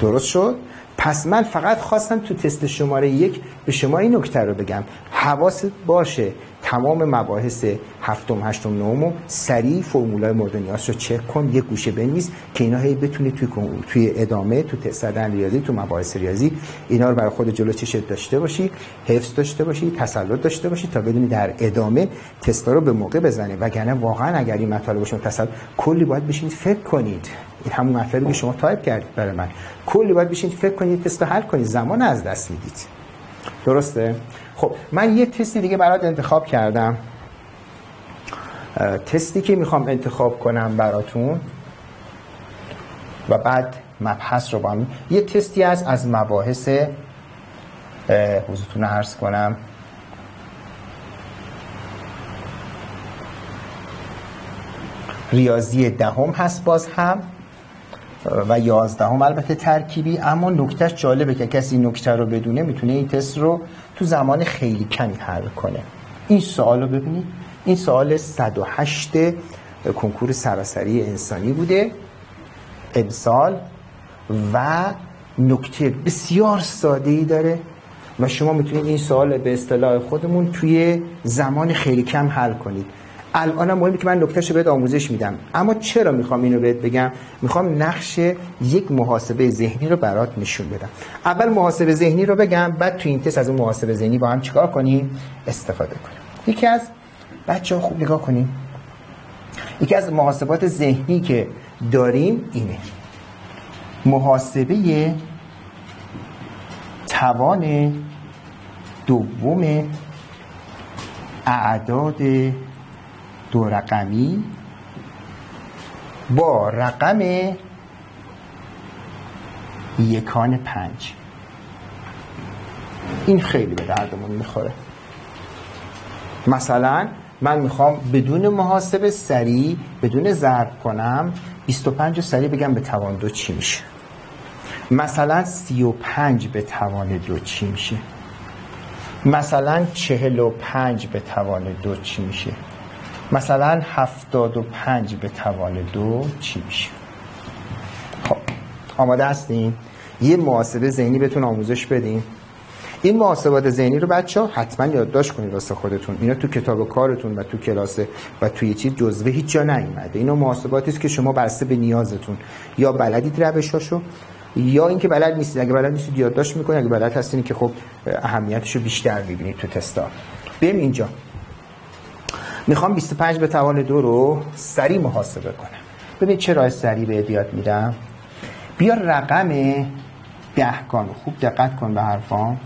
S1: درست شد؟ پس من فقط خواستم تو تست شماره یک به شما این نکته رو بگم. حواست باشه تمام مباحث هفتم هشتم نهم سریع فرمولای مورد نیاز رو چک کن یه گوشه بنویس که اینا هی بتونی توی توی ادامه تو تست ریاضی تو مباحث ریاضی اینا رو برای خود جلو چشت داشته باشی حفظ داشته باشی تسلط داشته باشی تا بدونی در ادامه تستا رو به موقع بزنی. وگرنه واقعا اگر این مطالب شما تسلط کلی باید بشینید فکر کنید. این همون مطلبی که شما تایپ کردید برای من. کلی باید بشینید فکر کنید تست حل کنید. زمان از دست می‌دید. درسته؟ خب من یه تستی دیگه برات انتخاب کردم. تستی که می‌خوام انتخاب کنم براتون و بعد مبحث رو با هم یه تستی از از مباحث حضورتون عرض کنم. ریاضی دهم هست باز هم. و یازدهم. البته ترکیبی اما نکتهش جالبه که کسی نکته رو بدونه می‌تونه این تست رو تو زمان خیلی کمی حل کنه. این سوال رو ببینید. این سوال 108 کنکور سراسری انسانی بوده امسال و نکته بسیار ساده ای داره. و شما می‌تونید این سوال به اصطلاح خودمون توی زمان خیلی کم حل کنید. الان مهمه که من نکتهشو بهت آموزش میدم. اما چرا می‌خوام اینو بهت بگم؟ می‌خوام نقش یک محاسبه ذهنی رو برات نشون بدم. اول محاسبه ذهنی رو بگم بعد تو این تست از اون محاسبه ذهنی با هم چیکار کنیم؟ استفاده کنیم. یکی از بچه ها خوب نگاه کنیم. یکی از محاسبات ذهنی که داریم اینه. محاسبه توان دوم اعداد دو رقمی با رقم یکان پنج. این خیلی به دردمون می‌خوره. مثلا من می‌خوام بدون محاسب سریع بدون ضرب کنم 25 رو سریع بگم به توان دو چی میشه. مثلا 35 به توان دو چی میشه. مثلا 45 به توان دو چی میشه. مثلا 75 به توان دو چی میشه؟ خب آماده هستین؟ یه محاسبه ذهنی بهتون آموزش بدیم. این محاسبات ذهنی رو بچه ها حتما یادداشت کنید واسه خودتون. اینا تو کتاب کارتون و تو کلاس و توی چیز جزوه هیچ جا نیومده. اینا محاسباتی است که شما بسته به نیازتون. یا بلدید روشاشو یا اینکه بلد نیستید. اگه بلد نیستید یادداشت می‌کنید. اگه بلد هستین که خب اهمیتش رو بیشتر می‌بینید تو تستا. بریم اینجا. می‌خوام 25 به توان دو رو سریع محاسبه کنم. ببین چه راه سریع به یاد میدم بیا رقم دهگان خوب دقت کن به حرفام.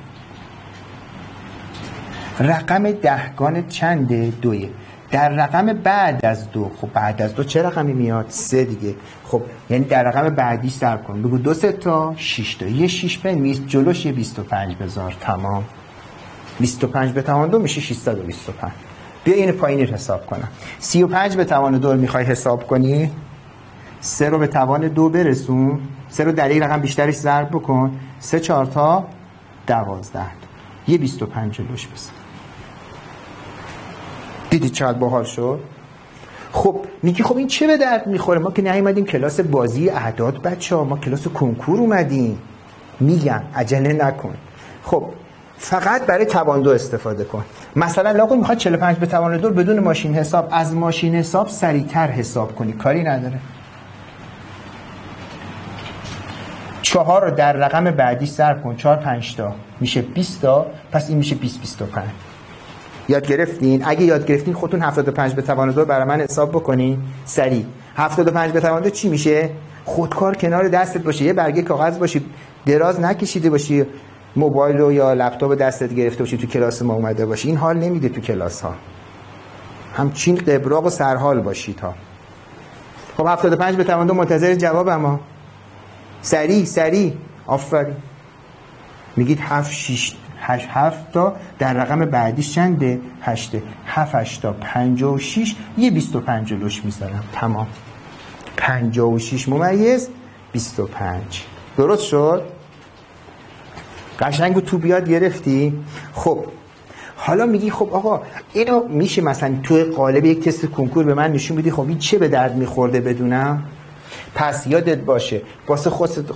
S1: رقم دهگان چنده دویه در رقم بعد از دو. خب بعد از دو چه رقمی میاد؟ سه دیگه. خب یعنی در رقم بعدی سر کن. بگو دو سه تا شش تا. یه شش بنویس. جلوش یه 25 بذار. تمام. 25 به توان دو میشه 625 بیا این پایینی حساب کنم. 35 به توان دو می‌خوای حساب کنی؟ سه رو به توان دو برسون. سه رو در یک رقم بیشترش ضرب بکن. سه چهار تا دوازده. یه 25 جلوش بزن. دیدی چقدر باحال شد؟ خب میگی خب این چه به درد می‌خوره؟ ما که نیومدیم کلاس بازی اعداد بچه ها ما کلاس کنکور اومدیم. میگم عجله نکن. خب فقط برای توان دو استفاده کن. مثلا لاغون می‌خواد 45 به توان دو بدون ماشین حساب از ماشین حساب سریعتر حساب کنی. کاری نداره. چهار رو در رقم بعدی سر کن. چهار پنج تا. میشه 20 تا. پس این میشه 20 25 یاد گرفتین؟ اگه یاد گرفتین خودتون 75 به توان دو برای من حساب بکنین. سریع. 75 به توان دو چی میشه؟ خودکار کنار دستت باشه. یه برگه کاغذ باشی. دراز نکشیده باشی. موبایل رو یا لپتاپ دستت گرفته باشی تو کلاس ما اومده باشی. این حال نمیده تو کلاس ها. همچین قبراق و سرحال باشید ها خب 75 به دو منتظر جواب اما سریع سریع. آفرین. میگید 7 6 8 7 تا. در رقم بعدیش چنده؟ 8 7 8 تا. 56 یه 25 جلوش می‌ذارم. تمام. 56 ممیز 25 درست شد؟ قشنگو تو بیاد گرفتی؟ خب. حالا میگی خب آقا اینو میشه مثلا تو قالب یک تست کنکور به من نشون بدی؟ خب این چه به درد میخورده بدونم؟ پس یادت باشه واسه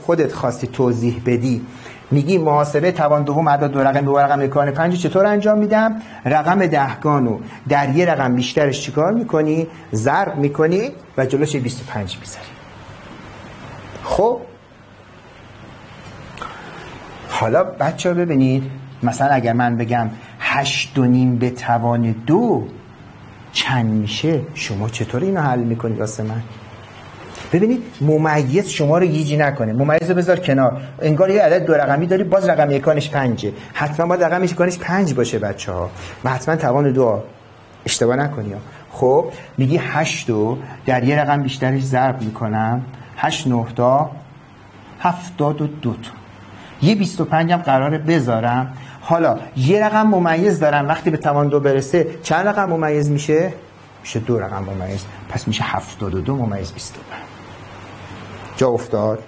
S1: خودت خواستی توضیح بدی. میگی محاسبه توان دوم عدد دو رقم دو رقم مکان پنج چطور انجام میدم؟ رقم دهگانو در یه رقم بیشترش چیکار می‌کنی؟ ضرب می‌کنی و جلوش 25 می‌ذاری. خب؟ حالا بچه ها ببینید مثلا اگر من بگم هشت و نیم به توان دو چند میشه؟ شما چطور اینو حل می‌کنید واسه من ببینید ممیز شما رو گیجی نکنه. ممیز رو بذار کنار. انگار یه عدد دو رقمی داری باز رقم یکانش پنجه. حتما باید رقم یکانش پنج باشه بچه ها و حتما توان دو. اشتباه نکنی ها. خب میگی هشت رو در یه رقم بیشترش ضرب می‌کنم. هشت نه تا هفتاد و دو تا. یه 25 هم قراره بذارم. حالا یه رقم ممیز دارم. وقتی به توان دو برسه چند رقم ممیز میشه؟ میشه دو رقم ممیز. پس میشه 72 ممیز 25 جا افتاد.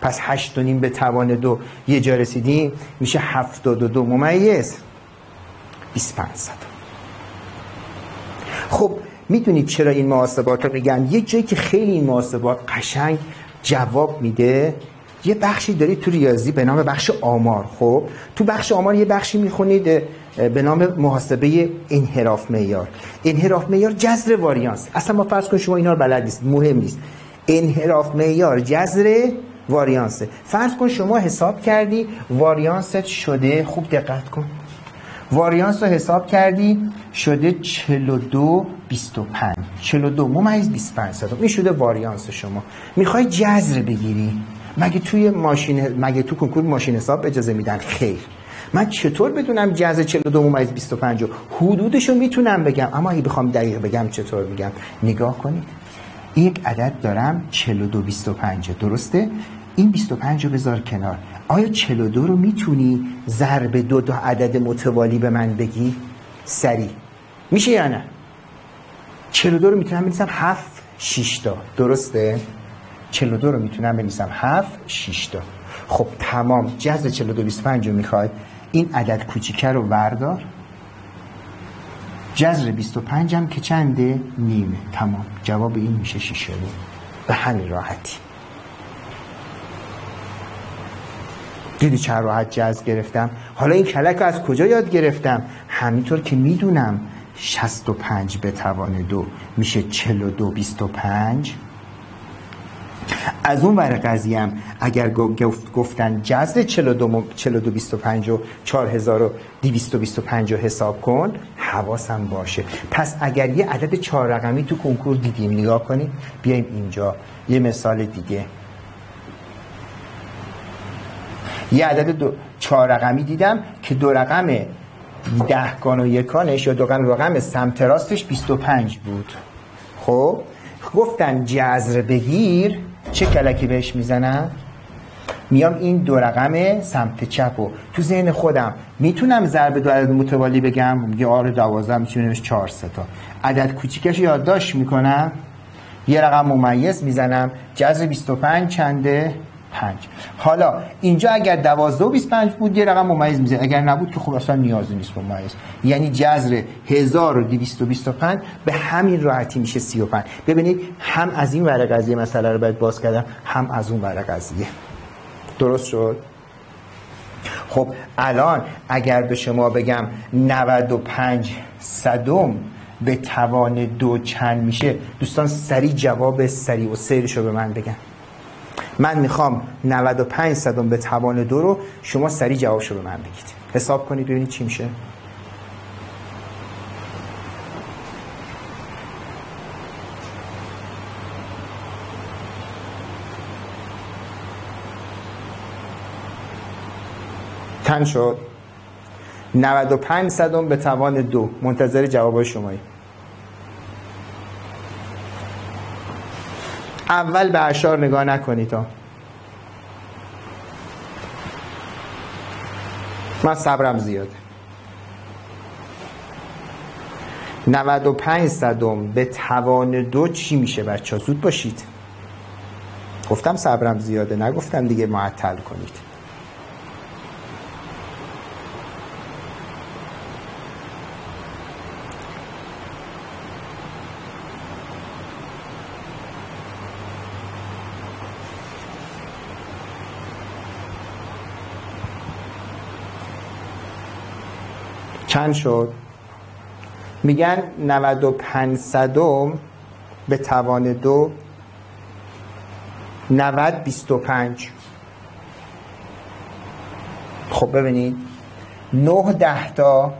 S1: پس هشت و نیم به توان دو یه جا رسیدیم. میشه هفتاد و دو ممیز 25 صد. خب می‌دونید چرا این محاسبات رو میگن؟ یه جایی که خیلی این محاسبات قشنگ جواب میده یه بخشی دارید تو ریاضی به نام بخش آمار خب؟ تو بخش آمار یه بخشی می‌خونید به نام محاسبه انحراف معیار انحراف معیار جذر واریانس. اصلا ما فرض کنیم شما اینا رو بلد نیست مهم نیست. انحراف معیار جذر واریانسه. فرض کن شما حساب کردی واریانست شده خوب دقت کن. واریانس رو حساب کردی شده 42 25 42 ممیز 25 صد این شده واریانس شما. می‌خوای جذر بگیری. مگه توی ماشین مگه تو کنکور ماشین حساب اجازه میدن؟ خیر. من چطور بدونم جذر 42 ممیز 25 حدودش رو می‌تونم بگم؟ اما اگه بخوام دقیق بگم چطور بگم نگاه کنید. یک عدد دارم 42 25 درسته؟ این 25 رو بذار کنار. آیا 42 رو می‌تونی ضرب دو تا عدد متوالی به من بگی؟ سریع. میشه یا نه؟ 42 رو می‌تونم بنویسم؟ 7 6 تا. درسته؟ 42 رو می‌تونم بنویسم. 7 6 تا. خب تمام. جذر 42 25 رو می‌خواد این عدد کوچیکه رو وردار. جذر 25 هم که چنده؟ نیمه. تمام. جواب این میشه 6 به همین راحتی. دیدی چند راحت جذر گرفتم؟ حالا این کلک از کجا یاد گرفتم؟ همینطور که می‌دونم 65 به توان دو. میشه 42 25 از اون ور قضیه هم اگر گفت گفتن جذر 42 42 25 و 4225 رو حساب کن حواسم باشه. پس اگر یه عدد چهار رقمی تو کنکور دیدیم نگاه کنیم. بیایم اینجا. یه مثال دیگه. یه عدد دو چهار رقمی دیدم که دو رقم دهگان و یکانش یا دو رقم سمت راستش 25 بود. خب؟ گفتن جذر بگیر چه کلکی بهش می‌زنم؟ میام این دو رقم سمت چپ و تو ذهن خودم می‌تونم ضرب دو عدد متوالی بگم؟ میگه آره دوازده میشه چهار ستا عدد کوچیکش یادداشت می‌کنم. یه رقم ممیز می‌زنم. جذر 25 چنده؟ 5 حالا اینجا اگر 12 و 25 بود یه رقم ممیز میزه اگر نبود که خب اصلا نیازی نیست ممیز. یعنی جذر 1225 به همین راحتی میشه 35 ببینید هم از این ور قضیه مسئله رو باید باز کردم هم از اون ور قضیه. درست شد؟ خب الان اگر به شما بگم 95 صدم به توان دو چند میشه دوستان سریع جواب سریع و سیرش رو به من بگن. من می‌خوام 95 صدم به توان دو رو شما سریع جوابشو به من بگید. حساب کنید ببینید چی میشه. تن شد. 95 صدم به توان دو. منتظر جواب شمایی. اول به اشار نگاه نکنید تا. من صبرم زیاده. 95 صدم به توان دو چی میشه بچه زود باشید. گفتم صبرم زیاده نگفتم دیگه معطل کنید. چند شد؟ میگن 95 صدم به توان دو 90 25 خب ببینید 9 ده تا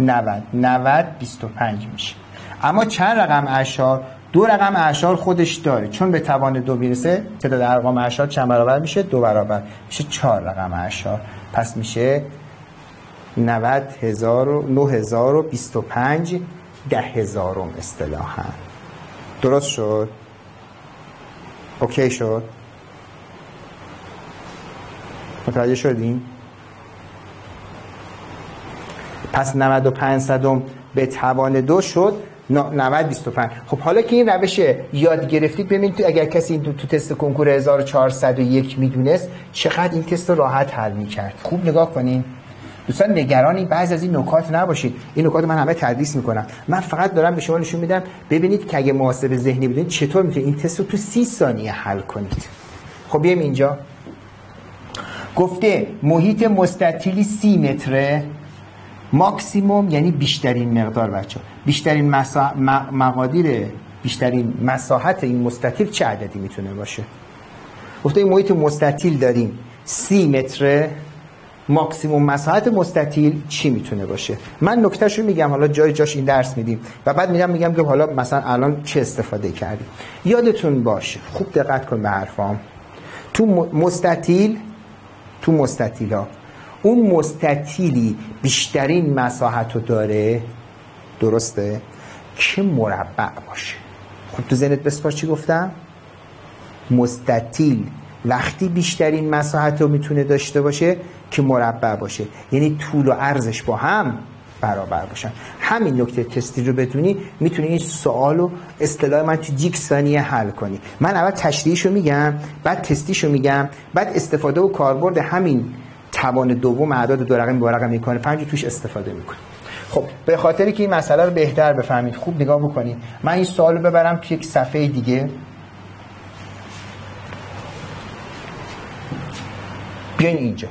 S1: 90 90 25 میشه. اما چند رقم اشار دو رقم اشار خودش داره. چون به توان دو می‌رسه تعداد ارقام اشار چند برابر میشه؟ دو برابر میشه. چهار رقم اشار پس میشه 90 هزار و 9 هزار و 25 ده هزارم اصطلاحا. درست شد؟ اوکی شد؟ متوجه شدیم پس 95 صدم به توان دو شد 90 25 خب حالا که این روش یاد گرفتید ببینید اگر کسی این تو, تو تست کنکور 1401 می‌دونست چقدر این تست راحت حل می‌کرد. خوب نگاه کنین. دوستان نگرانی بعضی از این نکات نباشید این نکات من همه تدریس می‌کنم. من فقط دارم به شما نشون میدم. ببینید که اگه محاسبه ذهنی بدین چطور می‌تونید این تست رو تو 30 ثانیه حل کنید. خب بیایم اینجا. گفته محیط مستطیلی سی متره. ماکسیموم یعنی بیشترین مقدار بچه بیشترین مسا... مقادیر بیشترین مساحت این مستطیل چه عددی می‌تونه باشه؟ گفته این محیط مستطیل داریم سی متره. ماکسیموم مساحت مستطیل چی می‌تونه باشه؟ من نکتهش رو میگم حالا جای جاش این درس میدیم. و بعد میگم میگم که حالا مثلا الان چه استفاده کردیم یادتون باشه خوب دقت کن به حرفام. تو مستطیل تو مستطیل ها اون مستطیلی بیشترین مساحت رو داره؟ درسته؟ که مربع باشه. خب تو ذهنت بسپار چی گفتم؟ مستطیل. وقتی بیشترین مساحت رو می‌تونه داشته باشه که مربع باشه. یعنی طول و عرضش با هم برابر باشن. همین نکته تستی رو بدونی می‌تونی این سوال رو اصطلاح من تو جیک ثانیه حل کنی. من اول تشریحش رو میگم بعد تستیش رو میگم بعد استفاده و کاربرد همین توان دوم اعداد دو رقمی با رقم می‌کنه. پنج توش استفاده می‌کنه. خب به خاطری که این مسئله رو بهتر بفهمید خوب نگاه بکنید. من این سوال رو ببرم تو یک صفحه دیگه. بیاین اینجا.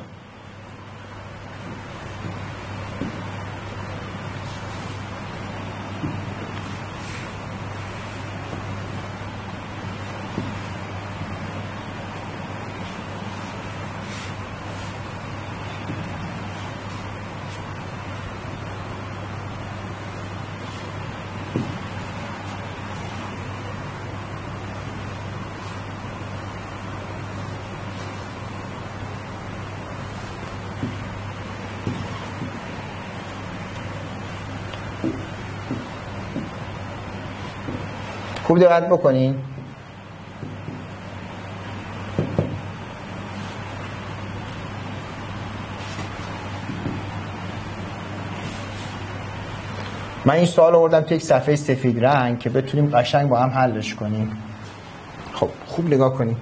S2: خوب دقت بکنین من این سوال آوردم تو یک صفحه سفید رنگ که بتونیم قشنگ با هم حلش کنیم. خب خوب نگاه کنیم.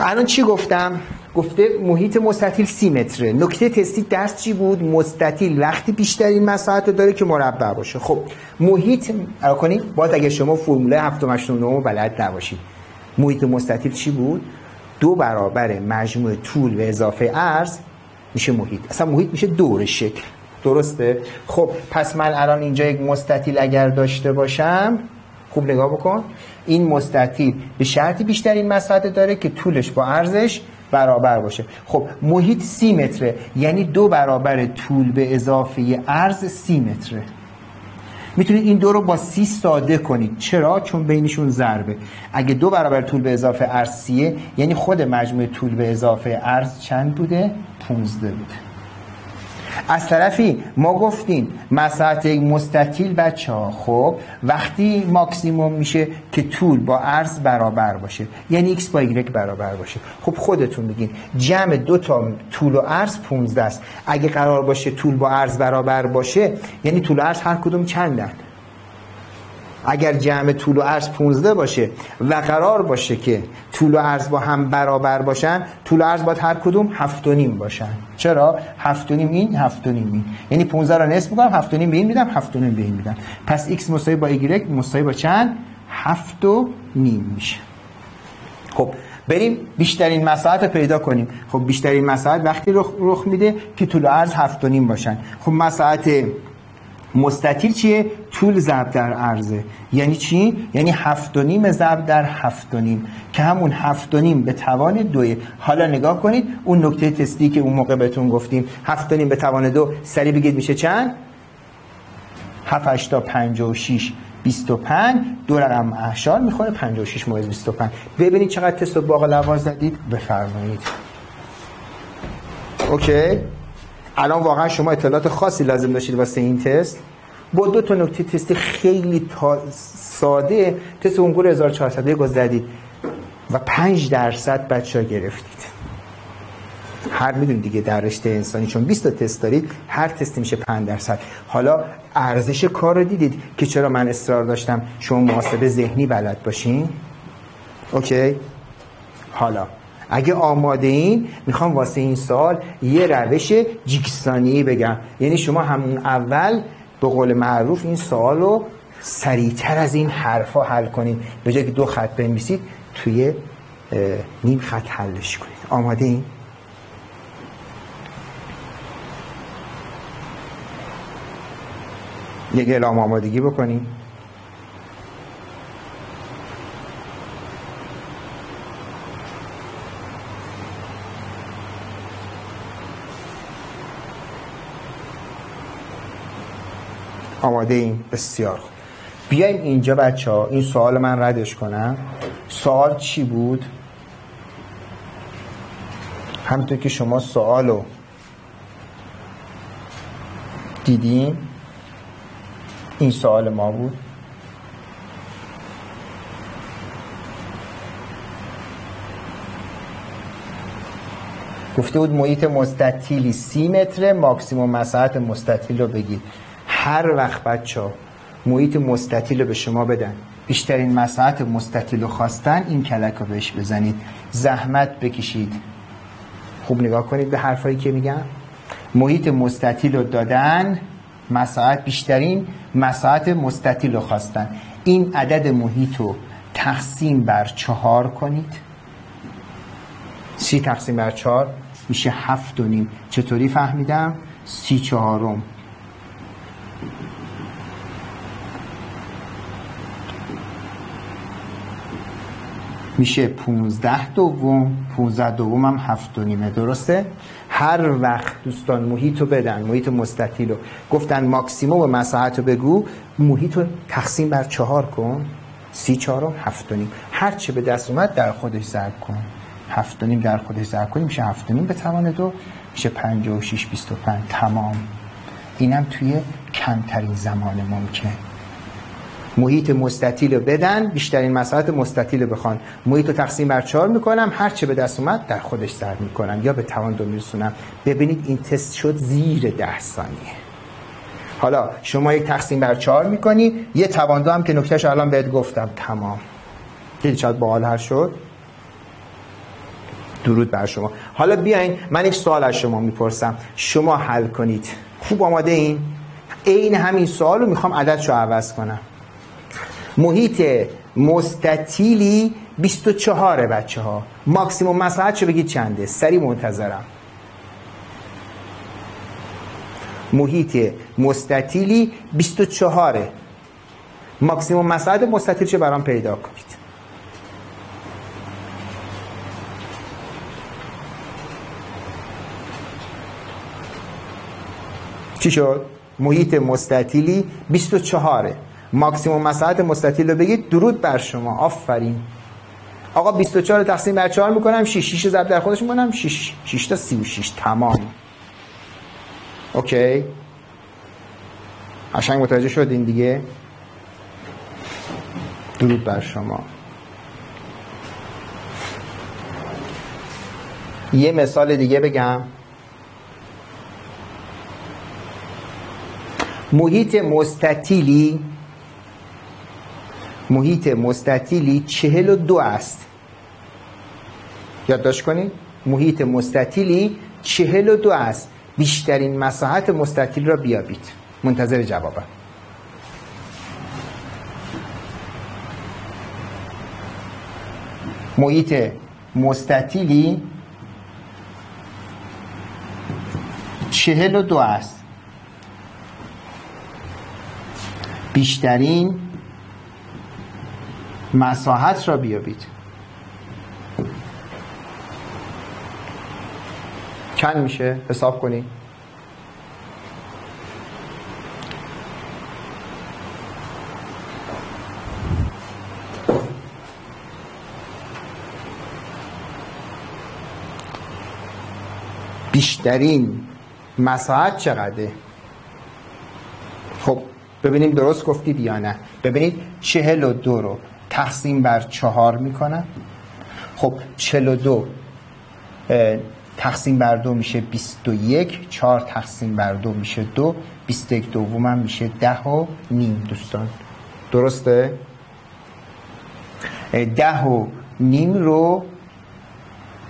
S2: الان چی گفتم؟ گفته محیط مستطیل سی متره. نکته تستی درس چی بود؟ مستطیل وقتی بیشترین مساحت داره که مربع باشه. خب محیط کنید باز اگه شما فرموله 789 بلد نباشید. محیط مستطیل چی بود؟ دو برابر مجموع طول به اضافه عرض میشه محیط. اصلا محیط میشه دور شکل. درسته؟ خب پس من الان اینجا یک مستطیل اگر داشته باشم خوب نگاه بکن. این مستطیل به شرطی بیشترین مساحت داره که طولش با ارزش برابر باشه. خب محیط سی متره یعنی دو برابر طول به اضافه ارز سی متره. می‌تونید این دو رو با سی ساده کنید. چرا؟ چون بینشون ضربه. اگه دو برابر طول به اضافه ارز سیه یعنی خود مجموع طول به اضافه ارز چند بوده؟ 15 بوده. از طرفی ما گفتیم مساحت مستطیل بچه ها. خب وقتی ماکسیموم میشه که طول با عرض برابر باشه یعنی x با y برابر باشه. خب خودتون بگین جمع دو تا طول و عرض 15 است. اگه قرار باشه طول با عرض برابر باشه یعنی طول و عرض هر کدوم چندن؟ اگر جمع طول و عرض 15 باشه و قرار باشه که طول و عرض با هم برابر باشن طول و عرض باید هر کدوم هفت و نیم باشن. چرا؟ هفت و نیم این هفت و نیم این. یعنی 15 رو نصف می‌کنم هفت و نیم به این میدم هفت و نیم به این میدم. پس x مساوی با y مساوی با چند؟ هفت و نیم میشه. خب بریم بیشترین مساحت رو پیدا کنیم. خب بیشترین مساحت وقتی رخ, رخ میده که طول و عرض و نیم باشن. خب مساحت مستطیل چیه؟ طول ضرب در عرضه. یعنی چی؟ یعنی هفت و نیم ضرب در هفت و نیم. که همون هفت و نیم به توان دوه. حالا نگاه کنید اون نکته تستی که اون موقع بهتون گفتیم. هفت و نیم به توان دو. سری بگید میشه چند؟ هفت هشتا پنج و شیش 25 دو رقم احشار می‌خوره. 56 ممیز 25 ببینید چقدر تست و باقل لواز زدید. بفرمایید. اوکی. الان واقعا شما اطلاعات خاصی لازم داشتید واسه این تست؟ با دو تا نکته تستی خیلی تا ساده. تست کنکور 1400 زدید و 5 درصد بچه گرفتید. هر می‌دونید دیگه در رشته انسانی چون 20 تا تست دارید هر تستی میشه 5 درصد. حالا ارزش کار رو دیدید که چرا من اصرار داشتم شما محاسبه ذهنی بلد باشین؟ اوکی. حالا اگه آماده این می‌خوام واسه این سال یه روش جیکسانی بگم. یعنی شما همون اول به قول معروف این سوال رو سریعتر از این حرفا حل کنید به جای که دو خط بنویسید توی نیم خط حلش کنید آماده این؟ یک اعلام آمادگی بکنیم آماده این بسیار بیایم اینجا بچه ها این سوال من ردش کنم. سوال چی بود؟ همطور که شما سوالو دیدین این سوال ما بود. گفته بود محیط مستطیلی سی متره ماکسیموم مساحت مستطیل رو بگید. هر وقت بچه ها محیط مستطیل رو به شما بدن بیشترین مساحت مستطیل رو خواستن این کلک رو بهش بزنید. زحمت بکشید. خوب نگاه کنید به حرفایی که میگم. محیط مستطیل رو دادن مساحت بیشترین مساحت مستطیل رو خواستن. این عدد محیط رو تقسیم بر چهار کنید. سی تقسیم بر چهار میشه هفت و نیم. چطوری فهمیدم؟ سی چهارم. میشه 15 دوم 15 دوم هم هفت و نیمه. درسته؟ هر وقت دوستان محیط رو بدن محیط مستطیل رو. گفتن ماکسیموم مساحت رو بگو محیط رو تقسیم بر چهار کن. سی چهارم هفت و نیم. هر چه به دست اومد در خودش ضرب کن. هفت و نیم در خودش ضرب کنیم میشه هفت و نیم به توان دو میشه پنج و شیش بیست و پنج. تمام. اینم توی کمترین زمان ممکن. محیط مستطیل رو بدن بیشترین مساحت مستطیل رو بخوان. محیط رو تقسیم بر چهار می‌کنم هر چه به دست اومد در خودش ضرب می‌کنم. یا به توان دو میرسونم. ببینید این تست شد زیر ده ثانیه. حالا شما یک تقسیم بر چهار می‌کنی یه توان دو هم که نکتهش الان بهت گفتم. تمام. دیدی چقدر باحال هر شد؟ درود بر شما. حالا بیاین من یک سوال از شما می‌پرسم. شما حل کنید. خوب آماده این؟ عین همین سوال رو می‌خوام عددشو عوض کنم. محیط مستطیلی 24 بچه ها ماکسیموم مساحت چه بگید چنده. سری منتظرم. محیط مستطیلی 24 ماکسیموم مساحت مستطیل چه برام پیدا کنید. چی شد؟ محیط مستطیلی 24 ماکسیموم مساحت مستطیل رو بگید درود بر شما. آفرین. آقا 24 تقسیم بر 4 می‌کنم 6 6 ضرب در خودش می‌کنم 6 6 تا 36 تمام. اوکی. قشنگ متوجه شدین دیگه؟ درود بر شما. یه مثال دیگه بگم. محیط مستطیلی محیط مستطیلی چهل و دو است. یادداشت کنید؟ محیط مستطیلی چهل و دو است. بیشترین مساحت مستطیل را بیابید. منتظر جوابم. محیط مستطیلی چهل و دو است. بیشترین مساحت را بیابید. چند میشه؟ حساب کنید بیشترین مساحت چقدره؟ خب ببینیم درست گفتید یا نه. ببینید چهل و دو رو. تقسیم بر چهار می‌کنم خب چهل و دو تقسیم بر دو میشه 21 چهار تقسیم بر دو میشه دو 21 دوم هم میشه ده و نیم. دوستان درسته؟ ده و نیم رو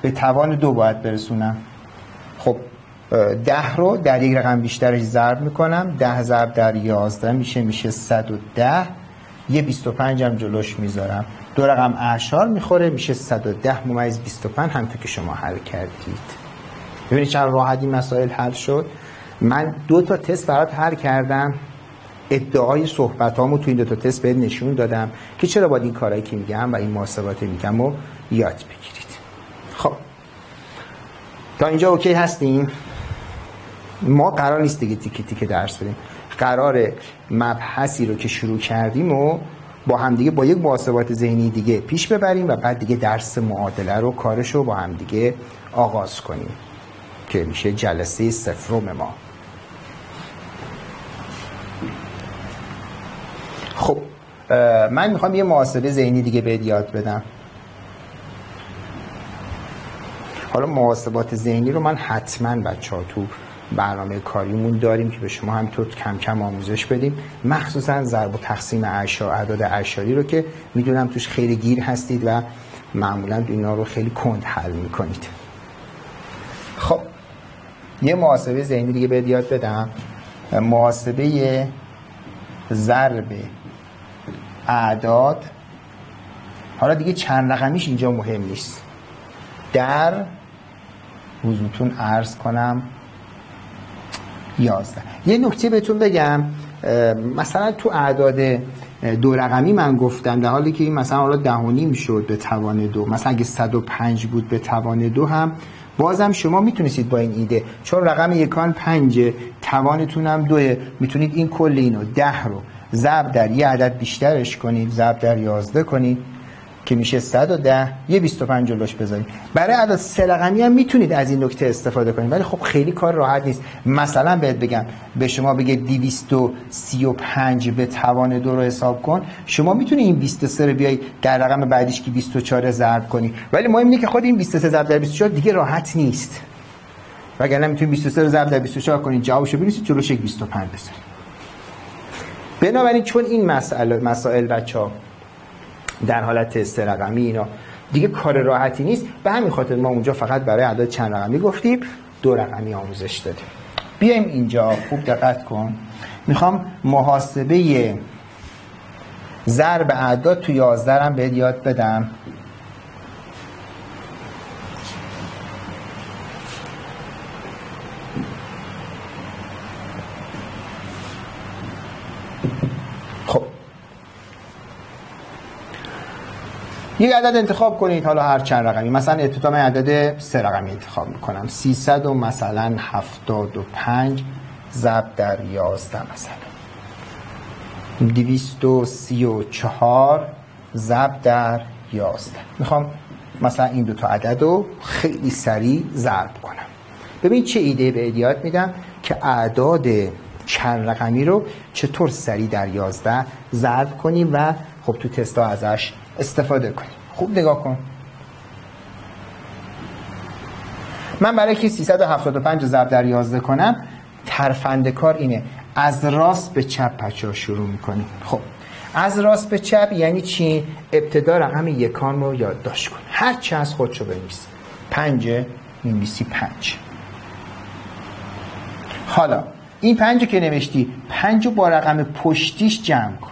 S2: به توان دو باید برسونم. خب ده رو در یک رقم بیشترش ضرب می‌کنم. ده ضرب در یازده میشه میشه صد و ده. یه 25 هم جلوش می‌ذارم. دو رقم اعشار می‌خوره میشه 110 ممیز 25 همطور که شما حل کردید. ببینید چند راحت این مسائل حل شد. من دو تا تست برات حل کردم. ادعای صحبت هامو تو این دو تا تست بهت نشون دادم که چرا باید این کارهایی که میگم و این محاسبات میگم و یاد بگیرید. خب. تا اینجا اوکی هستیم؟ ما قرار نیست دیگه تیکه تیکه درس بدیم. قرار مبحثی رو که شروع کردیم و با همدیگه با یک محاسبات ذهنی دیگه پیش ببریم و بعد دیگه درس معادله رو کارش رو با همدیگه آغاز کنیم که میشه جلسه سفروم ما. خب من می‌خوام یه محاسبه ذهنی دیگه بهت یاد بدم. حالا محاسبات ذهنی رو من حتما بچه ها تو برنامه کاریمون داریم که به شما همینطور کم کم آموزش بدیم. مخصوصا ضرب و تقسیم اشیا اعداد اشاری رو که می‌دونم توش خیلی گیر هستید و معمولا اینا رو خیلی کند حل می‌کنید. خب یه محاسبه ذهنی دیگه به یاد بدم. محاسبه ضرب اعداد. حالا دیگه چند رقمیش اینجا مهم نیست. در حضورتون عرض کنم یازده. یه نکته بهتون بگم مثلا تو اعداد دو رقمی من گفتم در حالی که این مثلا حالا ده و نیم شد به توان دو. مثلا اگه 105 بود به توان دو هم بازم شما می‌تونستید با این ایده چون رقم یکان پنج توانتون دوه. می‌تونید این کل اینو ده رو ضرب در یه عدد بیشترش کنید ضرب در یازده کنید. که میشه 110 یه 25 جلوش بذارید برای عدد سه هم می‌تونید از این نکته استفاده کنید. ولی خب خیلی کار راحت نیست. مثلا بهت بگم به شما بگه 235 به توان دو رو حساب کن. شما می‌تونید این 23 رو بیای در رقم بعدیش که 24 ضرب کنی. ولی مهم اینه که خود این 23 ضرب در 24 دیگه راحت نیست. وگرنه می‌تونید 23 رو ضرب در 24 کنید جوابشو بنویسید جلوش 25 بذارید بنابراین چون این مسئله مسائل بچا در حالت سه رقمی اینا. دیگه کار راحتی نیست. به همین خاطر ما اونجا فقط برای عدد چند رقمی گفتیم. دو رقمی آموزش دادیم. بیایم اینجا. خوب دقت کن. می‌خوام محاسبه ضرب اعداد تو 11 هم بهت یاد بدم. یک عدد انتخاب کنید حالا هر چند رقمی. مثلا ابتدا من عدد سه رقمی انتخاب می‌کنم. 300 و مثلا 75 ضرب در 11 مثلا. 234 ضرب در 11 می‌خوام مثلا این دو تا عدد رو خیلی سریع ضرب کنم. ببین چه ایده به یاد میدم که اعداد چند رقمی رو چطور سریع در 11 ضرب کنیم و خب تو تستا ازش استفاده کنیم خوب نگاه کن. من برای که 375 ضرب در 11 کنم ترفند کار اینه. از راست به چپ پچه شروع می‌کنیم خب. از راست به چپ یعنی چی؟ ابتدا رقم یکان رو یادداشت کن. هر چه از خودشو بنویس. پنج میمیسی پنج. حالا این پنج که نوشتی پنج با رقم پشتیش جمع کن.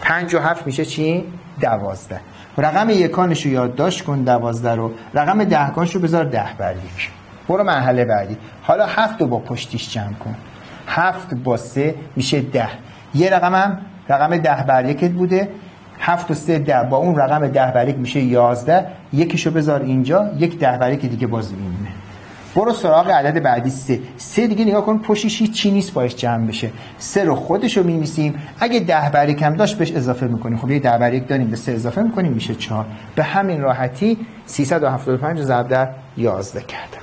S2: پنج و هفت میشه چی؟ دوازده. رقم یکانش رو یادداشت کن دوازده رو. رقم دهکانش رو بذار ده بر یک. برو مرحله بعدی. حالا هفت رو با پشتیش جمع کن. هفت با سه میشه ده. یه رقم هم رقم ده بر یکت بوده. هفت و سه ده. با اون رقم ده بر یک میشه یازده. یکیشو بذار اینجا. یک ده بر یک دیگه باز میمونه برو سراغ عدد بعدی سه. سه دیگه نگاه کن پشتش چی نیست باش جمع بشه. سه رو خودش رو میمیسیم اگه ده بر کم داشت بهش اضافه می‌کنیم. خب یه ده بر داریم به سه اضافه می‌کنیم میشه چهار. به همین راحتی 375 ضرب در 11 کردم.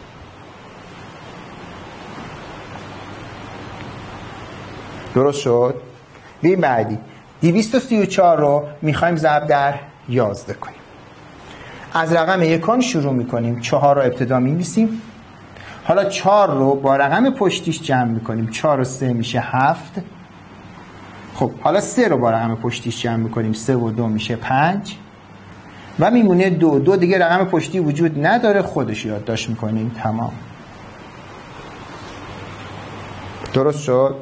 S2: درست شد؟ ببین بعدی. 234 رو می‌خوایم ضرب در 11 کنیم. از رقم یکان شروع می‌کنیم. چهار رو ابتدا میمیسیم حالا چهار رو با رقم پشتیش جمع می‌کنیم. چهار و سه میشه هفت. خب حالا سه رو با رقم پشتیش جمع می‌کنیم. سه و دو میشه پنج. و میمونه دو. دو دیگه رقم پشتی وجود نداره. خودش یادداشت می‌کنیم. تمام. درست شد؟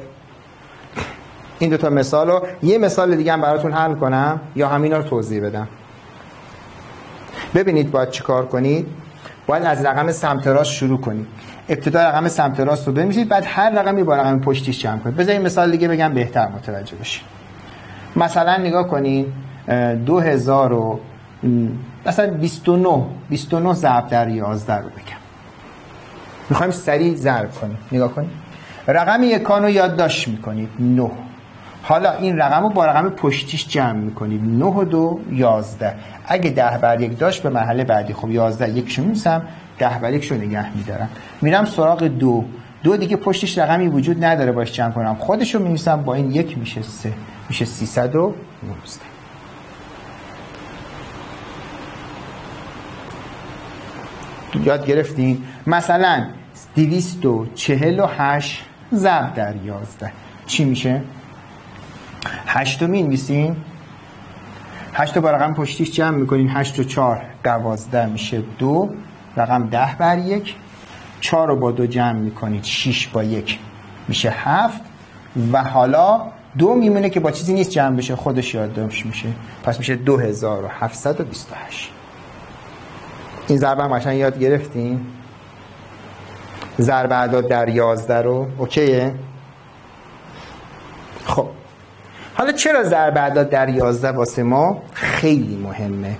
S2: این دوتا مثال رو یه مثال دیگه هم براتون حل کنم یا همین رو توضیح بدم. ببینید باید چیکار کنید؟ باید از رقم سمت راست شروع کنید. ابتدا رقم سمت راست رو بنویسید بعد هر رقمی با رقم پشتیش جمع کنید. بذارید مثال دیگه بگم بهتر متوجه بشید. مثلا نگاه کنید 2000 و مثلا 29 29 ضرب در 11 رو بگم. می‌خوایم سریع ضرب کنیم. نگاه کنید رقم یکان رو یادداشت می‌کنید. 9 حالا این رقم رو با رقم پشتیش جمع می‌کنید. 9 و 2 11 اگه ده بر یک داشت به مرحله بعدی. خب 11 یکشو میسم ده بر یک شو نگه میدارم میرم سراغ دو. دو دیگه پشتش رقمی وجود نداره باش جمع کنم. خودشو میمیسم با این یک میشه سه. میشه 319 یاد گرفتین؟ مثلا 248 ضرب در 11 چی میشه؟ 8 رو می‌نویسیم 8 با رقم پشتیش جمع می‌کنین. 8 و 4 12 میشه 2 رقم 10 بر 1 4 رو با دو جمع می‌کنید 6 با 1 میشه 7 و حالا دو میمونه که با چیزی نیست جمع بشه خودش یادداشت میشه. پس میشه 2728 این ضرب هم یاد گرفتیم ضرب اعداد در 11 رو. اوکیه؟ خب. حالا چرا ضرب اعداد در 11 واسه ما؟ خیلی مهمه.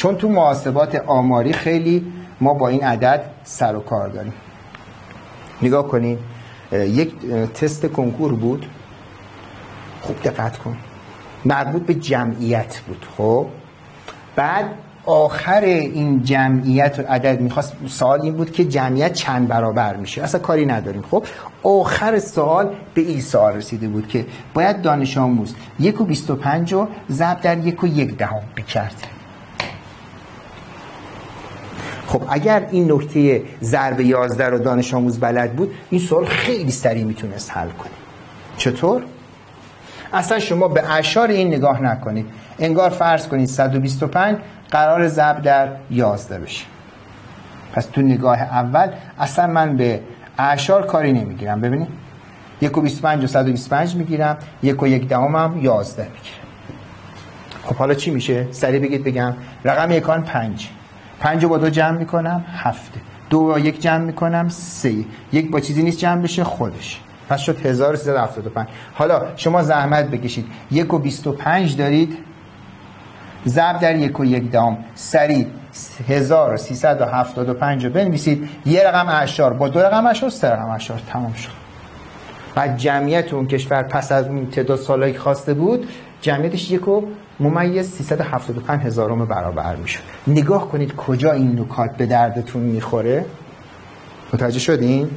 S2: چون تو محاسبات آماری خیلی ما با این عدد سر و کار داریم. نگاه کنید یک تست کنکور بود. خوب دقت کن. مربوط به جمعیت بود خب؟ بعد آخر این جمعیت و عدد می‌خواست سوال این بود که جمعیت چند برابر میشه؟ اصلا کاری نداریم خب؟ آخر سوال به این سوال رسیده بود که باید دانش آموز یک و بیست و پنج رو ضرب در یک و یک دهم بکرد. خب اگر این نکته ضرب 11 رو دانش آموز بلد بود این سوال خیلی سریع می‌تونست حل کنه. چطور؟ اصلا شما به اشار این نگاه نکنید. انگار فرض کنید 125 قرار ضرب در 11 بشه. پس تو نگاه اول اصلا من به اعشار کاری نمی‌گیرم. ببینید. یک و 25 و 125 می‌گیرم. یک و یک دهم هم 11 می‌گیرم. خب حالا چی میشه؟ سریع بگید بگم. رقم یکان پنج. پنج با دو جمع می‌کنم هفته دو با یک جمع می‌کنم سه. یک با چیزی نیست جمع بشه خودش پس شد 1375 حالا شما زحمت بکشید. یک و 25 دارید. ضرب در یک و یک دام سریع 1375 رو بنویسید. یه رقم اشار با دو رقم اشار سه رقم اشار تمام شد. بعد جمعیت اون کشور پس از اون تعداد سالایی خواسته بود جمعیتش یک و ممیز 375 هزارم برابر می‌شد نگاه کنید کجا این نکات به دردتون می‌خوره. متوجه شدین؟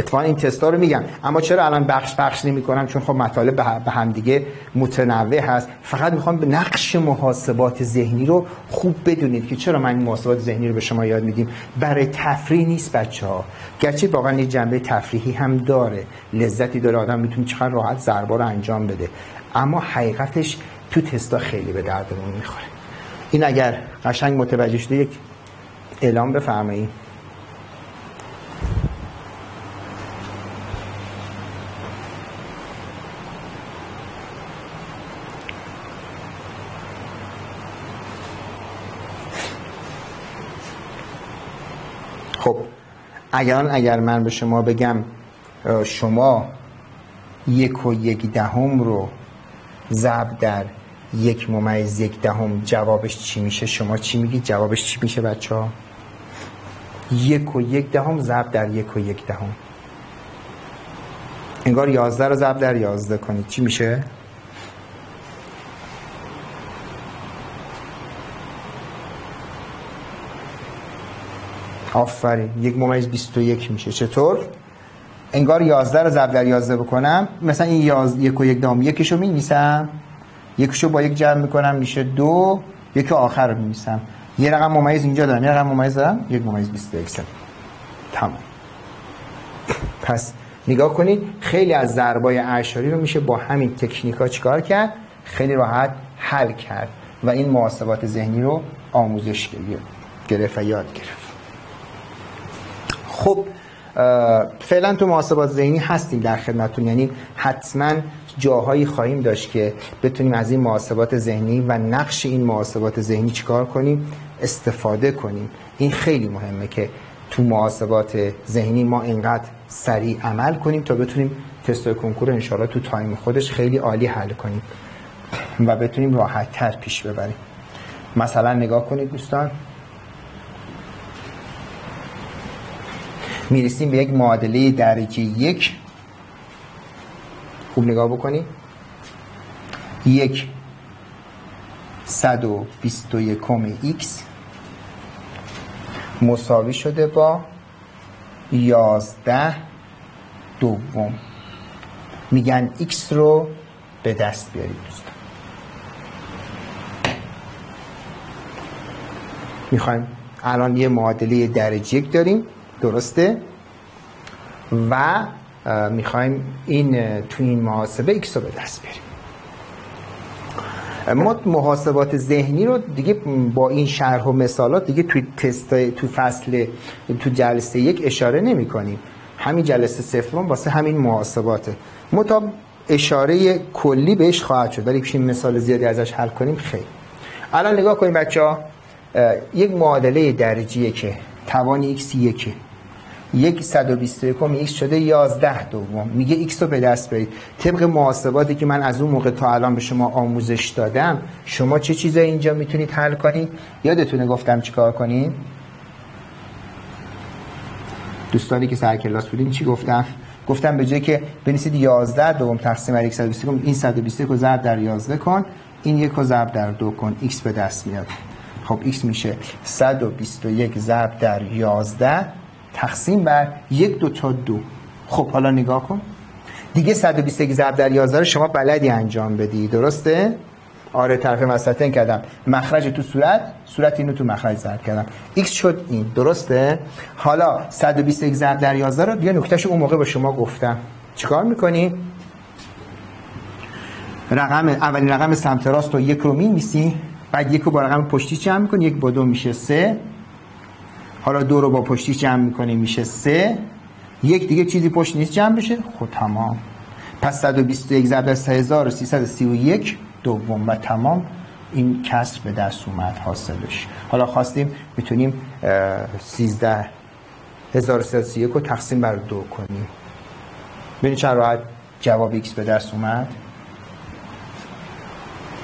S2: اتفاقا این تستا رو میگم. اما چرا الان بخش بخش نمی کنم چون خب مطالب به همدیگه متنوع هست. فقط می‌خوام نقش محاسبات ذهنی رو خوب بدونید که چرا من این محاسبات ذهنی رو به شما یاد میدیم. برای تفریح نیست بچه ها گرچه واقعا این جنبه تفریحی هم داره. لذتی داره. آدم می‌تونه چقدر راحت ضربا رو انجام بده. اما حقیقتش تو تستا خیلی به دردمون می‌خوره. این اگر قشنگ متوجه شده یک اعلام بفرمایید خب اگر اگر من به شما بگم شما یک و یک دهم رو ضرب در یک ممیز یک دهم جوابش چی میشه؟ شما چی میگید جوابش چی میشه بچه ها یک و یک دهم ضرب در یک و یک دهم. انگار یازده رو ضرب در یازده کنید. چی میشه؟ آفرین. یک ممیز 21 میشه. چطور؟ انگار 11 رو ضرب در 11 بکنم. مثلا این یاز... یک و یک دام یکیشو می نویسم یکیشو با یک جمع می‌کنم میشه دو. یک آخر رو می یه رقم ممیز اینجا دارم. یه رقم ممیز دارم. یک ممیز 21 تمام. پس نگاه کنید خیلی از ضربای اعشاری رو میشه با همین تکنیکا چیکار کرد؟ خیلی راحت حل کرد و این محاسبات ذهنی رو آموزش گرفت و یاد گرفت. خب فعلا تو محاسبات ذهنی هستیم در خدمتتون. یعنی حتما جاهایی خواهیم داشت که بتونیم از این محاسبات ذهنی و نقش این محاسبات ذهنی چیکار کنیم؟ استفاده کنیم. این خیلی مهمه که تو محاسبات ذهنی ما اینقدر سریع عمل کنیم تا بتونیم تست کنکور انشاءالله تو تایم خودش خیلی عالی حل کنیم و بتونیم راحت تر پیش ببریم. مثلا نگاه کنید دوستان. می‌رسیم به یک معادله درجه یک. خوب نگاه بکنید یک صد و بیست و یکم ایکس مساوی شده با یازده دوم. میگن ایکس رو به دست بیارید دوستان. می‌خوایم الان یه معادله درجه یک داریم. درسته؟ و می‌خوایم این تو این محاسبه ایکس رو به دست بیاریم. ما محاسبات ذهنی رو دیگه با این شرح و مثالات دیگه توی تست تو فصل تو جلسه یک اشاره نمی کنیم. همین جلسه سفرون واسه همین محاسباته. متا اشاره کلی بهش خواهد شد ولی بشیم مثال زیادی ازش حل کنیم خیلی الان نگاه کنیم بچه ها یک معادله درجیه که توان x یکه یک 121 ایکس شده 11 دوم. میگه ایکس رو به دست برید. طبق محاسباتی که من از اون موقع تا الان به شما آموزش دادم شما چه چیزایی اینجا می‌تونید حل کنید؟ یادتونه گفتم چیکار کنید دوستانی که سر کلاس بودیم چی گفتم؟ گفتم به جای که بنویسید 11 دوم تقسیم بر 120 کن این 121 رو ضرب در 11 کن این یک رو ضرب در دو کن. x به دست میاد. خب x میشه 121 ضرب در 11 تقسیم بر یک دو تا دو. خب حالا نگاه کن. دیگه 121 ضرب در 11 رو شما بلدی انجام بدی. درسته؟ آره طرف وسطین کردم. مخرج تو صورت صورت اینو تو مخرج ضرب کردم. X شد این. درسته؟ حالا 121 ضرب در 11 رو بیا نکتهش اون موقع به شما گفتم. چیکار می‌کنی؟ رقم اولین رقم سمت راست رو یک رو میسی بعد یک رو با رقم پشتی جمع می‌کنی یک با دو میشه. سه. حالا دو رو با پشتی جمع می‌کنی میشه سه. یک دیگه چیزی پشت نیست جمع بشه. خب تمام. پس 121 ضرب در 3331 دوم و تمام. این کسر به دست اومد حاصلش. حالا خواستیم می‌تونیم 13 1331 رو تقسیم بر دو کنیم. ببینید چند راحت جواب x به دست اومد.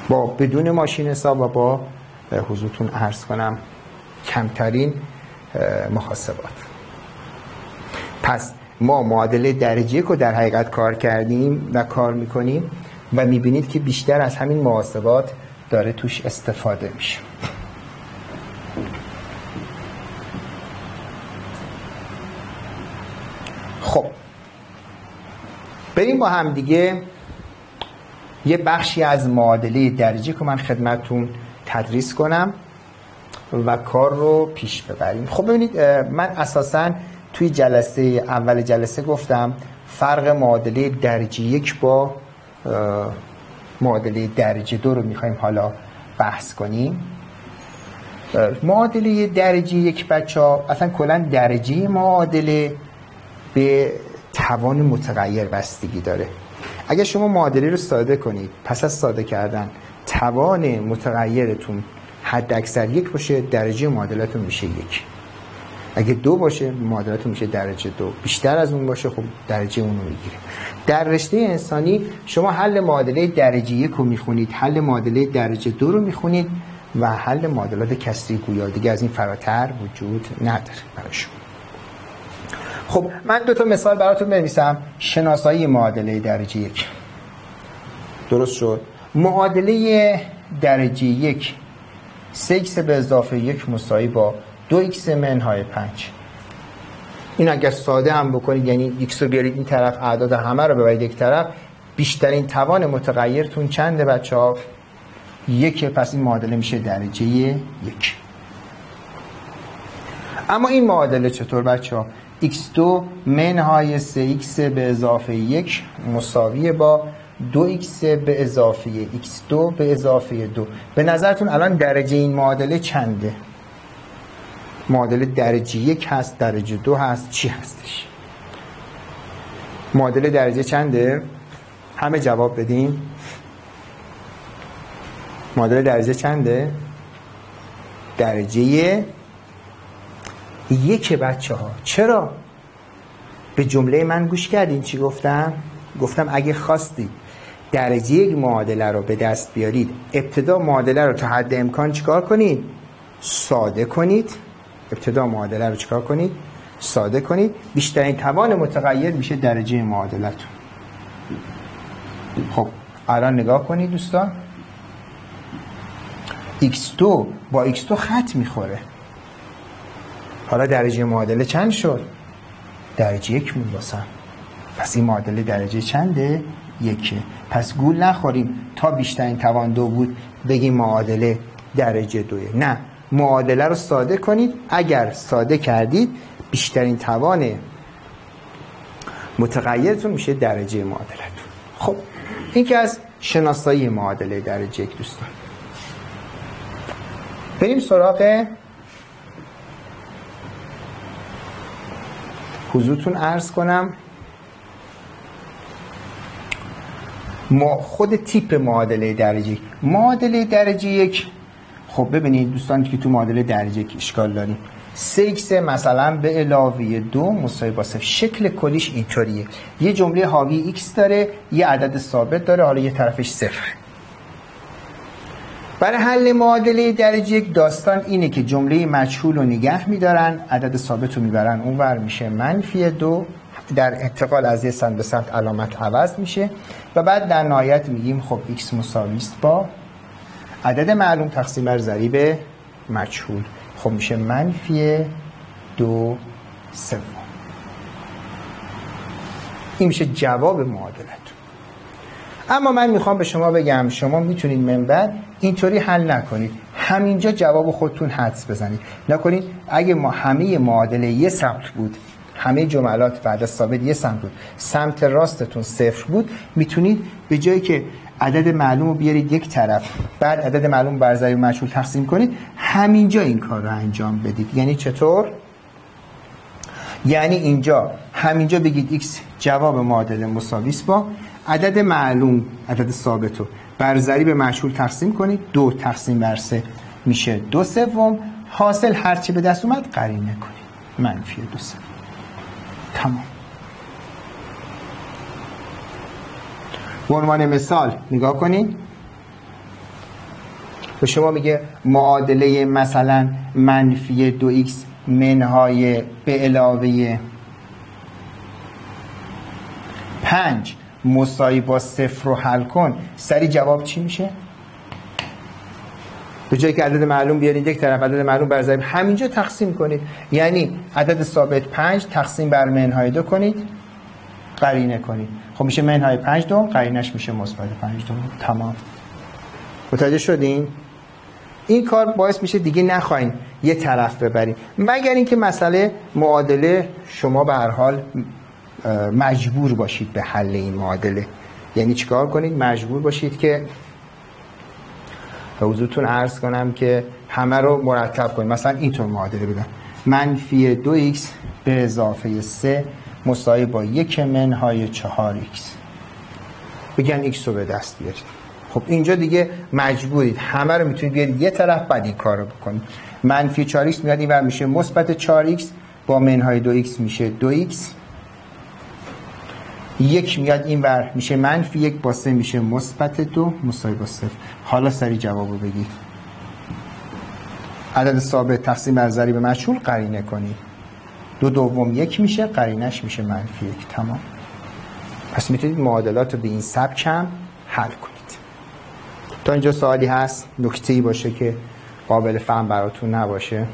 S2: با بدون ماشین حساب و با حضورتون عرض کنم کمترین محاسبات. پس ما معادله درجه یک رو در حقیقت کار کردیم و کار می‌کنیم و می‌بینید که بیشتر از همین محاسبات داره توش استفاده میشه. خب بریم با هم دیگه یه بخشی از معادله درجه که من خدمتون تدریس کنم. و کار رو پیش ببریم. خب ببینید من اساسا توی جلسه اول جلسه گفتم فرق معادله درجه یک با معادله درجه دو رو می‌خوایم حالا بحث کنیم. معادله درجه یک بچه ها اصلا کلا درجه معادله به توان متغیر بستگی داره. اگر شما معادله رو ساده کنید پس از ساده کردن توان متغیرتون حد اکثر یک باشه درجه معادلتون میشه یک. اگه دو باشه معادلتون میشه درجه دو. بیشتر از اون باشه خب درجه اون رو می‌گیره. در رشته انسانی شما حل معادله درجه یک رو می‌خونید حل معادله درجه دو رو می‌خونید و حل معادلات کسری گویا. دیگه از این فراتر وجود نداره برای شما خب من دو تا مثال براتون بنویسم. شناسایی معادله درجه یک. درست شد؟ معادله درجه یک 3 به اضافه یک مساوی با دو ایکس منهای پنج. این اگر ساده هم بکنید یعنی ایکس رو بیارید این طرف اعداد همه رو ببرید یک طرف بیشترین توان متغیرتون چنده بچه ها؟ یک پس این معادله میشه درجه یک. اما این معادله چطور بچه ها؟ X2 منهای 3x به اضافه یک مساویه با 2x به اضافه x2 به اضافه 2 به نظرتون الان درجه این معادله چنده؟ معادله درجه یک هست درجه دو هست چی هستش؟ معادله درجه چنده؟ همه جواب بدین. معادله درجه چنده؟ درجه یک بچه ها. چرا؟ به جمله من گوش کردین چی گفتم؟ گفتم اگه خواستید درجه یک معادله رو به دست بیارید. ابتدا معادله رو تا حد امکان چیکار کنید؟ ساده کنید. ابتدا معادله رو چیکار کنید؟ ساده کنید. بیشترین توان متغیر میشه درجه معادلتون. خب الان نگاه کنید دوستان. x2 با x2 خط می‌خوره. حالا درجه معادله چند شد؟ درجه یک میباسم پس این معادله درجه چنده؟ یکه پس گول نخوریم. تا بیشترین توان دو بود بگیم معادله درجه دوه. نه معادله رو ساده کنید. اگر ساده کردید بیشترین توان متغیرتون میشه درجه معادلتون خب این که از شناسایی معادله درجه یک دوستان. بریم سراغ حضورتون عرض کنم. ما خود تیپ معادله درجه. معادله درجه یک. خب ببینید دوستان که تو معادله درجه که اشکال داریم. 3 مثلا به علاوه دو مساوی با صفر. شکل کلیش اینطوریه. یه جمله حاوی x داره یه عدد ثابت داره حالا یه طرفش صفر. برای حل معادله درجه یک داستان اینه که جمله مجهول رو نگه میدارن عدد ثابت رو می‌برن. اونور میشه منفی دو در انتقال از یه سمت به سمت علامت عوض میشه و بعد در نهایت میگیم خب x مساوی است با عدد معلوم تقسیم بر ضریب مجهول. خب میشه منفی دو سوم. این میشه جواب معادلت اما من می‌خوام به شما بگم شما می‌تونید من بعد اینطوری حل نکنید. همینجا جواب خودتون حدس بزنید. نکنید اگه ما همه معادله یه سمت بود همه جملات بعد از ثابت یه سمت بود. سمت راستتون صفر بود. می‌تونید به جایی که عدد معلوم رو بیارید یک طرف بعد عدد معلوم بر ضریب مجهول تقسیم کنید همینجا این کار رو انجام بدید. یعنی چطور؟ یعنی اینجا همینجا بگید x جواب معادله مساوی با عدد معلوم عدد ثابت رو بر ضریب مجهول تقسیم کنید. دو تقسیم بر سه میشه دو سوم. حاصل هرچی به دست اومد قرینه کنید. منفی دو سوم. تمام. به عنوان مثال نگاه کنید به شما میگه معادله مثلا منفی دو ایکس منهای به علاوه پنج مساوی با صفر رو حل کن. سری جواب چی میشه؟ به جایی که عدد معلوم بیارید یک طرف عدد معلوم بر ضریب همینجا تقسیم کنید. یعنی عدد ثابت پنج تقسیم بر منهای دو کنید قرینه کنید. خب میشه منهای پنج دوم قرینش میشه مثبت پنج دوم. تمام. متوجه شدین؟ این کار باعث میشه دیگه نخواین یه طرف ببریم مگر اینکه مسئله معادله شما به هر حال مجبور باشید به حل این معادله. یعنی چیکار کنید؟ مجبور باشید که به حضورتون عرض کنم که همه رو مرتب کنید. مثلا اینطور معادله بدم منفی دو ایکس به اضافه سه مساوی با یک منهای چهار ایکس. بگن ایکس رو به دست بیارید. خب اینجا دیگه مجبورید. همه رو می‌تونید بیارید. یه طرف بعد این کار رو بکنید منفی 4 ایکس میاد این میشه مثبت 4 ایکس. با منهای دو ایکس میشه دو ایکس. یک میاد این ور میشه منفی یک با سه میشه مثبت دو مساوی با صفر. حالا سری جوابو بگید عدد ثابت تقسیم بر ضریب مجهول قرینه کنید دو دوم یک میشه قرینش میشه منفی یک. تمام. پس می‌تونید معادلات رو به این سبک هم حل کنید. تا اینجا سوالی هست نکته ای باشه که قابل فهم براتون نباشه.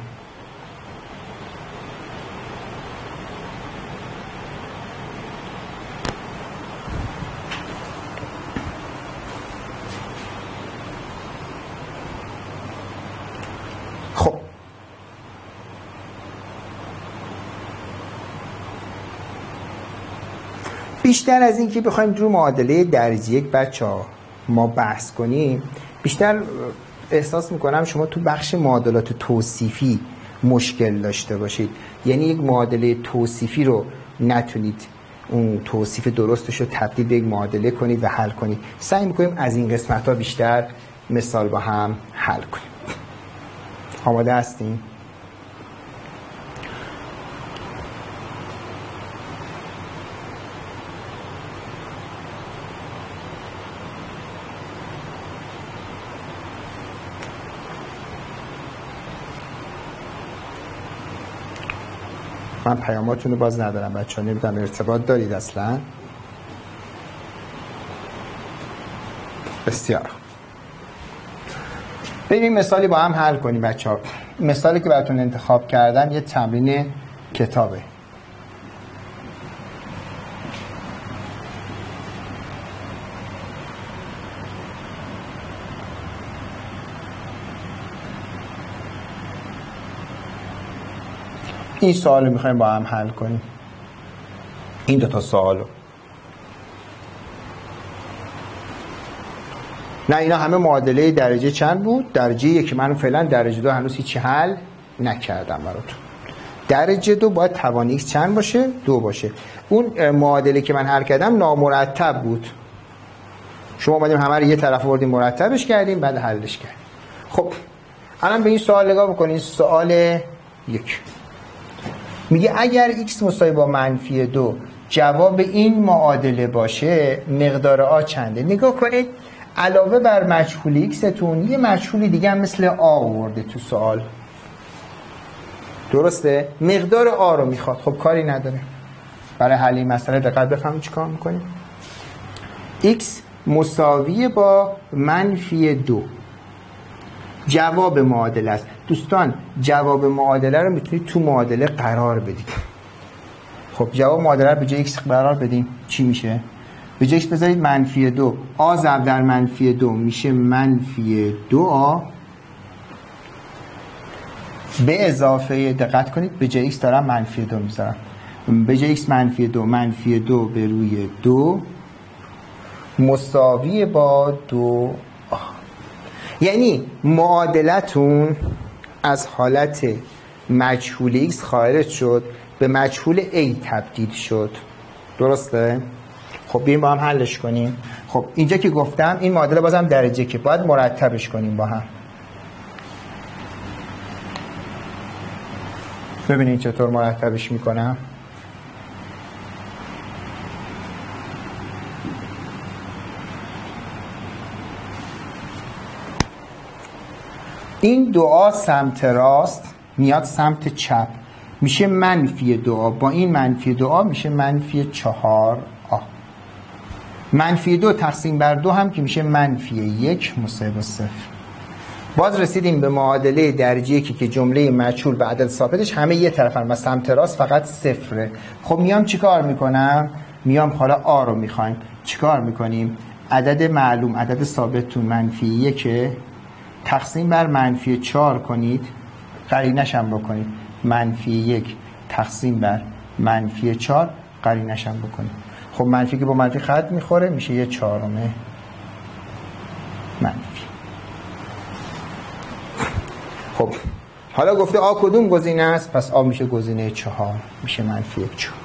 S2: بیشتر از اینکه بخوایم رو معادله درجه یک بچه ها ما بحث کنیم بیشتر احساس می‌کنم شما تو بخش معادلات توصیفی مشکل داشته باشید. یعنی یک معادله توصیفی رو نتونید اون توصیف درستش رو تبدیل به یک معادله کنید و حل کنید. سعی می‌کنیم از این قسمت ها بیشتر مثال با هم حل کنیم. آماده هستیم؟ پیاماتون رو باز ندارم. بچه ها نمی‌دونم ارتباط دارید اصلا؟ بسیار. بریم مثالی با هم حل کنیم بچه ها مثالی که براتون انتخاب کردم یه تمرین کتابه. این سوال رو می‌خوایم با هم حل کنیم. این دو تا سوال نه اینا همه معادله درجه چند بود؟ درجه یک من فعلا درجه دو هنوز هیچی حل نکردم براتون. درجه دو باید توان چند باشه؟ دو باشه. اون معادله که من حل کردم نامرتب بود. شما اومدیم همه رو یه طرف بردیم مرتبش کردیم بعد حلش کردیم. خب الان به این سوال نگاه بکنید سوال یک. میگه اگر x مساوی با منفی دو جواب این معادله باشه مقدار آ چنده؟ نگاه کنید علاوه بر مجهول ایکستون یه مجهولی دیگه هم مثل آ آورده تو سوال. درسته؟ مقدار آ رو می‌خواد. خب کاری نداره. برای حل این مسئله دقت بفهمید چیکار می‌کنیم. X مساوی با منفی دو. جواب معادله است. دوستان جواب معادله رو می‌تونید تو معادله قرار بدید خب جواب معادله رو به جای x قرار بدیم. چی میشه؟ به جایش بذارید منفی دو. آ ضرب در منفی دو. میشه منفی دو آ. به اضافه دقت کنید. به جای x دارم منفی دو می‌ذارم. به جای x منفی دو. منفی دو به روی دو. مساوی با دو آ. یعنی معادلتون از حالت مجهول x خارج شد به مجهول a تبدیل شد. درسته؟ خب بیایم با هم حلش کنیم. خب اینجا که گفتم این معادله بازم درجه که باید مرتبش کنیم با هم. ببینید چطور مرتبش می‌کنم. این دعا سمت راست میاد سمت چپ. میشه منفی دعا. با این منفی دعا میشه منفی چهار آ. منفی دو تقسیم بر دو هم که میشه منفی یک مساوی صفر. باز رسیدیم به معادله درجه یکی که جمله مجهول به عدد ثابتش همه یه طرفن و سمت راست فقط صفره. خب میام چیکار می‌کنم؟ میام حالا آ رو می‌خوایم. چیکار می‌کنیم؟ عدد معلوم عدد ثابتتون منفی یکه. تقسیم بر منفی چهار کنید قرینش هم بکنید. منفی یک تقسیم بر منفی چهار قرینش هم بکنید. خب منفی که با منفی خط می‌خوره میشه یه چهارمه منفی. خب حالا گفته آ کدوم گزینه است؟ پس آ میشه گزینه چهار میشه منفی یک چهار.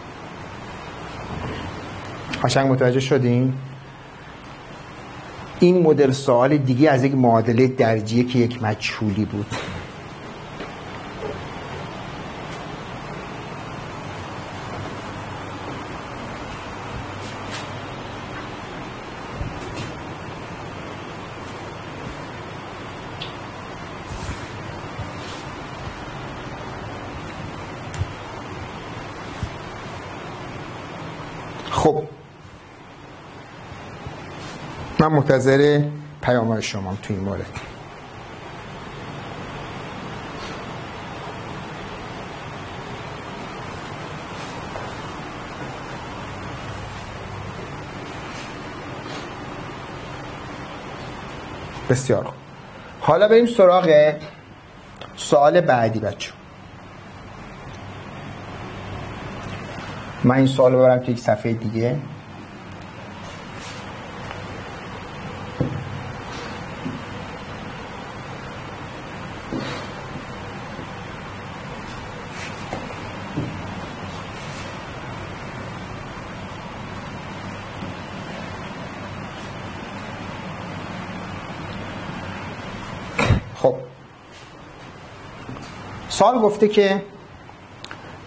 S2: قشنگ متوجه شدین؟ این مدل سوال دیگه از یک معادله درجیه که یک مجهولی بود خب من منتظر پیام شما تو این مورد. بسیار خوب. حالا بریم سراغ سوال بعدی بچه من این سوال برم تو یک صفحه دیگه خب سوال گفته که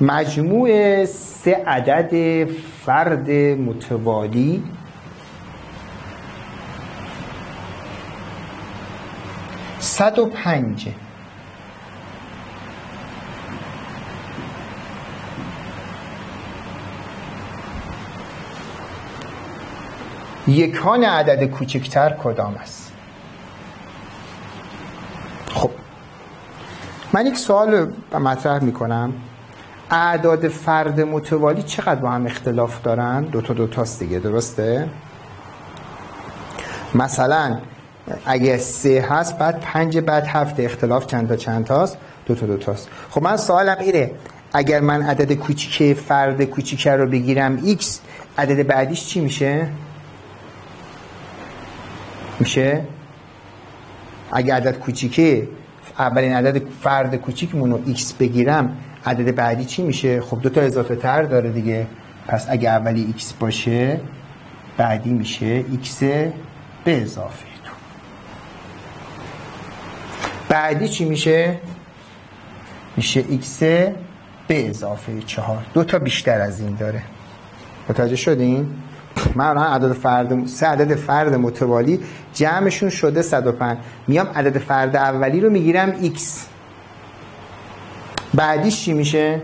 S2: مجموع سه عدد فرد متوالی صد و پنج. یکان عدد کوچکتر کدام است؟ من یک سوال مطرح می‌کنم. اعداد فرد متوالی چقدر با هم اختلاف دارن؟ دو تا دو تاست دیگه درسته؟ مثلا اگه سه هست بعد پنج بعد هفت اختلاف چند تا چند تاست؟ دو تا دو تاست. خب من سوالم اینه اگر من عدد کوچیک فرد کوچیک رو بگیرم x عدد بعدیش چی میشه؟ میشه؟ اگه عدد کوچیکه اولین عدد فرد کوچیکمون رو x بگیرم عدد بعدی چی میشه؟ خب دو تا اضافه تر داره دیگه. پس اگه اولی x باشه بعدی میشه x به اضافه دو بعدی چی میشه؟ میشه x به اضافه چهار. دو تا بیشتر از این داره. متوجه شدین؟ من عدد فرد سه عدد فرد متوالی جمعشون شده 105 میام عدد فرد اولی رو می‌گیرم x. بعدیش چی میشه؟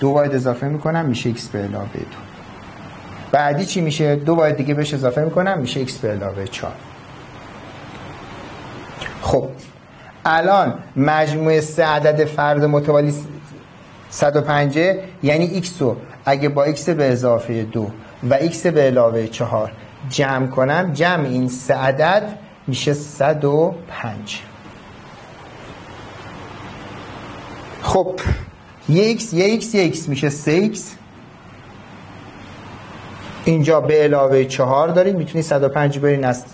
S2: دو واحد اضافه می‌کنم میشه x به علاوه دو. بعدی چی میشه؟ دو واحد دیگه بهش اضافه می‌کنم میشه x به علاوه 4 خب الان مجموع سه عدد فرد متوالی 105 یعنی x رو اگه با x به اضافه دو و x به علاوه 4 جمع کنم جمع این سه عدد میشه 105 خب یه x یه x یه x میشه 3x اینجا به علاوه 4 دارید می‌تونید 105 برین از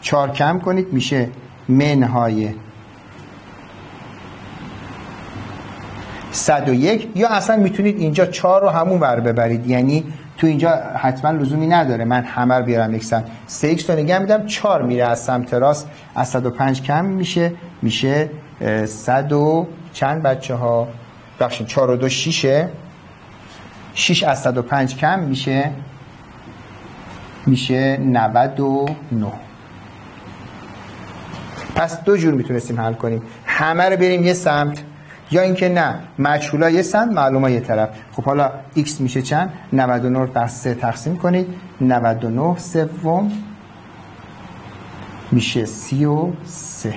S2: 4 کم کنید میشه منهای 101 یا اصلا می‌تونید اینجا 4 رو همون ور ببرید یعنی تو اینجا حتما لزومی نداره من همه رو بیارم یک سمت 3 x رو نگه میدم 4 میره از سمت راست. از 105 کم میشه. میشه 100 و چند بچه ها؟ بخشین 4 و 2 6 6 از 105 کم میشه. میشه 99 پس دو جور می‌تونستیم حل کنیم. همه رو بریم یه سمت. یا اینکه نه مجهولا یه سمت معلومه یه طرف. خب حالا x میشه چند؟ 99 بر 3 تقسیم کنید. 99 سوم میشه 33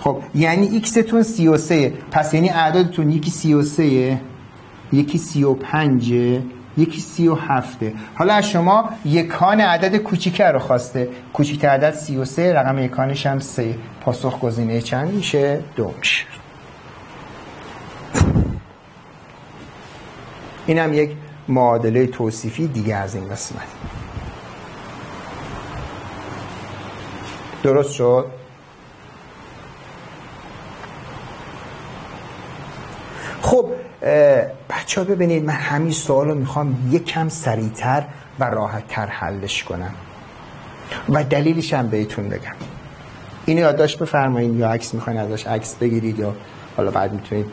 S2: خب یعنی x تون 33 پس یعنی اعدادتون یکی 33 یکی 35 یکی 37 حالا از شما یکان عدد کوچیکه رو خواسته. کوچیکتر عدد 33 رقم یکانش هم 3 پاسخ گزینه چند میشه؟ دو این هم یک معادله توصیفی دیگه از این قسمت. درست شد؟ خب بچه ها ببینید من همین سوال رو می‌خوام یکم سریعتر و راحتتر حلش کنم. و دلیلش هم بهتون بگم. اینو یادداشت بفرمایید یا عکس می‌خواین ازش عکس بگیرید یا حالا بعد می‌تونید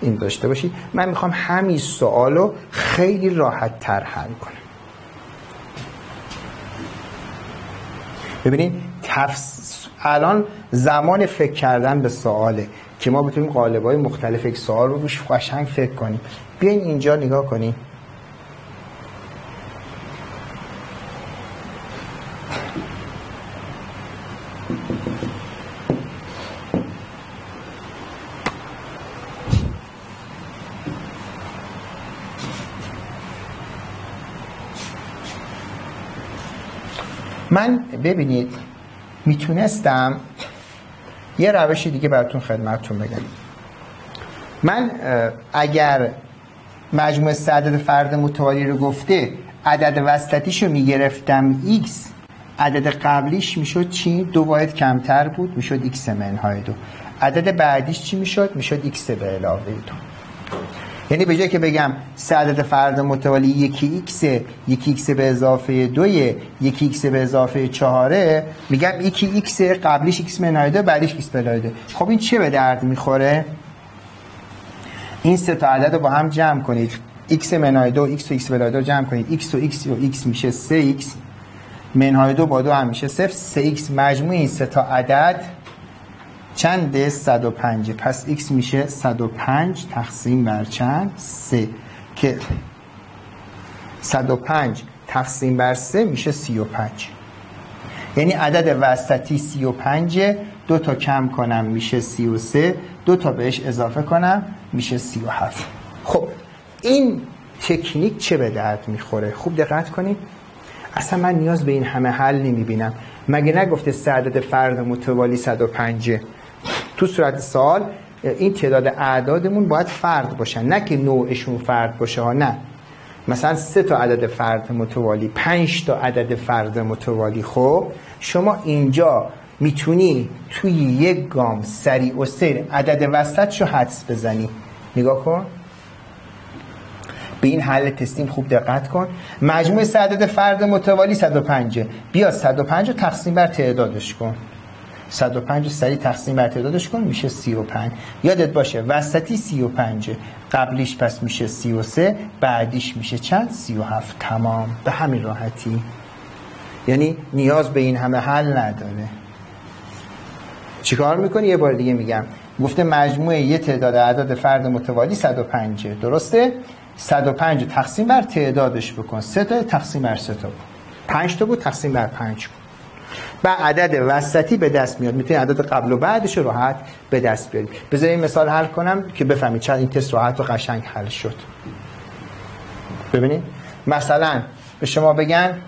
S2: این داشته باشید من می‌خوام همین سوال رو خیلی راحت تر حل کنم. ببینید تفس... الان زمان فکر کردن به سواله که ما بتونیم قالب های مختلف یک سوال رو روش قشنگ فکر کنیم. بیاین اینجا نگاه کنیم من ببینید می‌تونستم یه روش دیگه براتون خدمتتون بگم من اگر مجموع عدد فرد متوالی رو گفته عدد وسطیش رو می‌گرفتم x عدد قبلیش می‌شد چی؟ دو واحد کمتر بود می‌شد x منهای دو عدد بعدیش چی می‌شد؟ می‌شد x به علاوه دو یعنی به جای که بگم سه عدد فرد متوالی یکی x یکی x به اضافه دویه یکی x به اضافه چهاره میگم یکی x قبلیش x منهای دو بعدیش x دو خب این چه به درد می‌خوره؟ این سه تا عدد رو با هم جمع کنید. x منهای دو x و x به دو جمع کنید. x و x و x میشه 3x منهای دو با دو هم میشه 0 3x مجموع این سه تا عدد. چند 105 پس x میشه 105 تقسیم بر چند؟ 3 که 105 تقسیم بر 3 میشه 35 یعنی عدد وسطی 35 دو تا کم کنم میشه 33 دو تا بهش اضافه کنم میشه 37 خب این تکنیک چه به درد می‌خوره؟ خوب دقت کنید. اصلا من نیاز به این همه حل نمی‌بینم. مگه نگفته سه عدد فرد متوالی 105 تو صورت سوال این تعداد اعدادمون باید فرد باشن. نه که نوعشون فرد باشه ها نه. مثلا سه تا عدد فرد متوالی پنج تا عدد فرد متوالی. خب شما اینجا می‌تونی توی یک گام سریع و سیر عدد وسط رو حدس بزنی. نگاه کن. به این حل تستیم خوب دقت کن. مجموع سه عدد فرد متوالی 105 بیا 105 رو تقسیم بر تعدادش کن. 105 سری تقسیم بر تعدادش کن میشه 35 یادت باشه وسطی 35 قبلیش پس میشه 33 بعدیش میشه چند؟ 37 تمام. به همین راحتی. یعنی نیاز به این همه حل نداره. چیکار می‌کنی؟ یه بار دیگه میگم. گفته مجموعه یه تعداد اعداد فرد متوالی 105 درسته؟ 105 تقسیم بر تعدادش بکن. سه تا تقسیم بر سه تا 5 تا بود تقسیم بر 5 کن. و عدد وسطی به دست میاد. می‌تونی عدد قبل و بعدش رو راحت به دست بذار این مثال حل کنم که بفهمید چند این تست راحت و قشنگ حل شد. ببینید. مثلا به شما بگن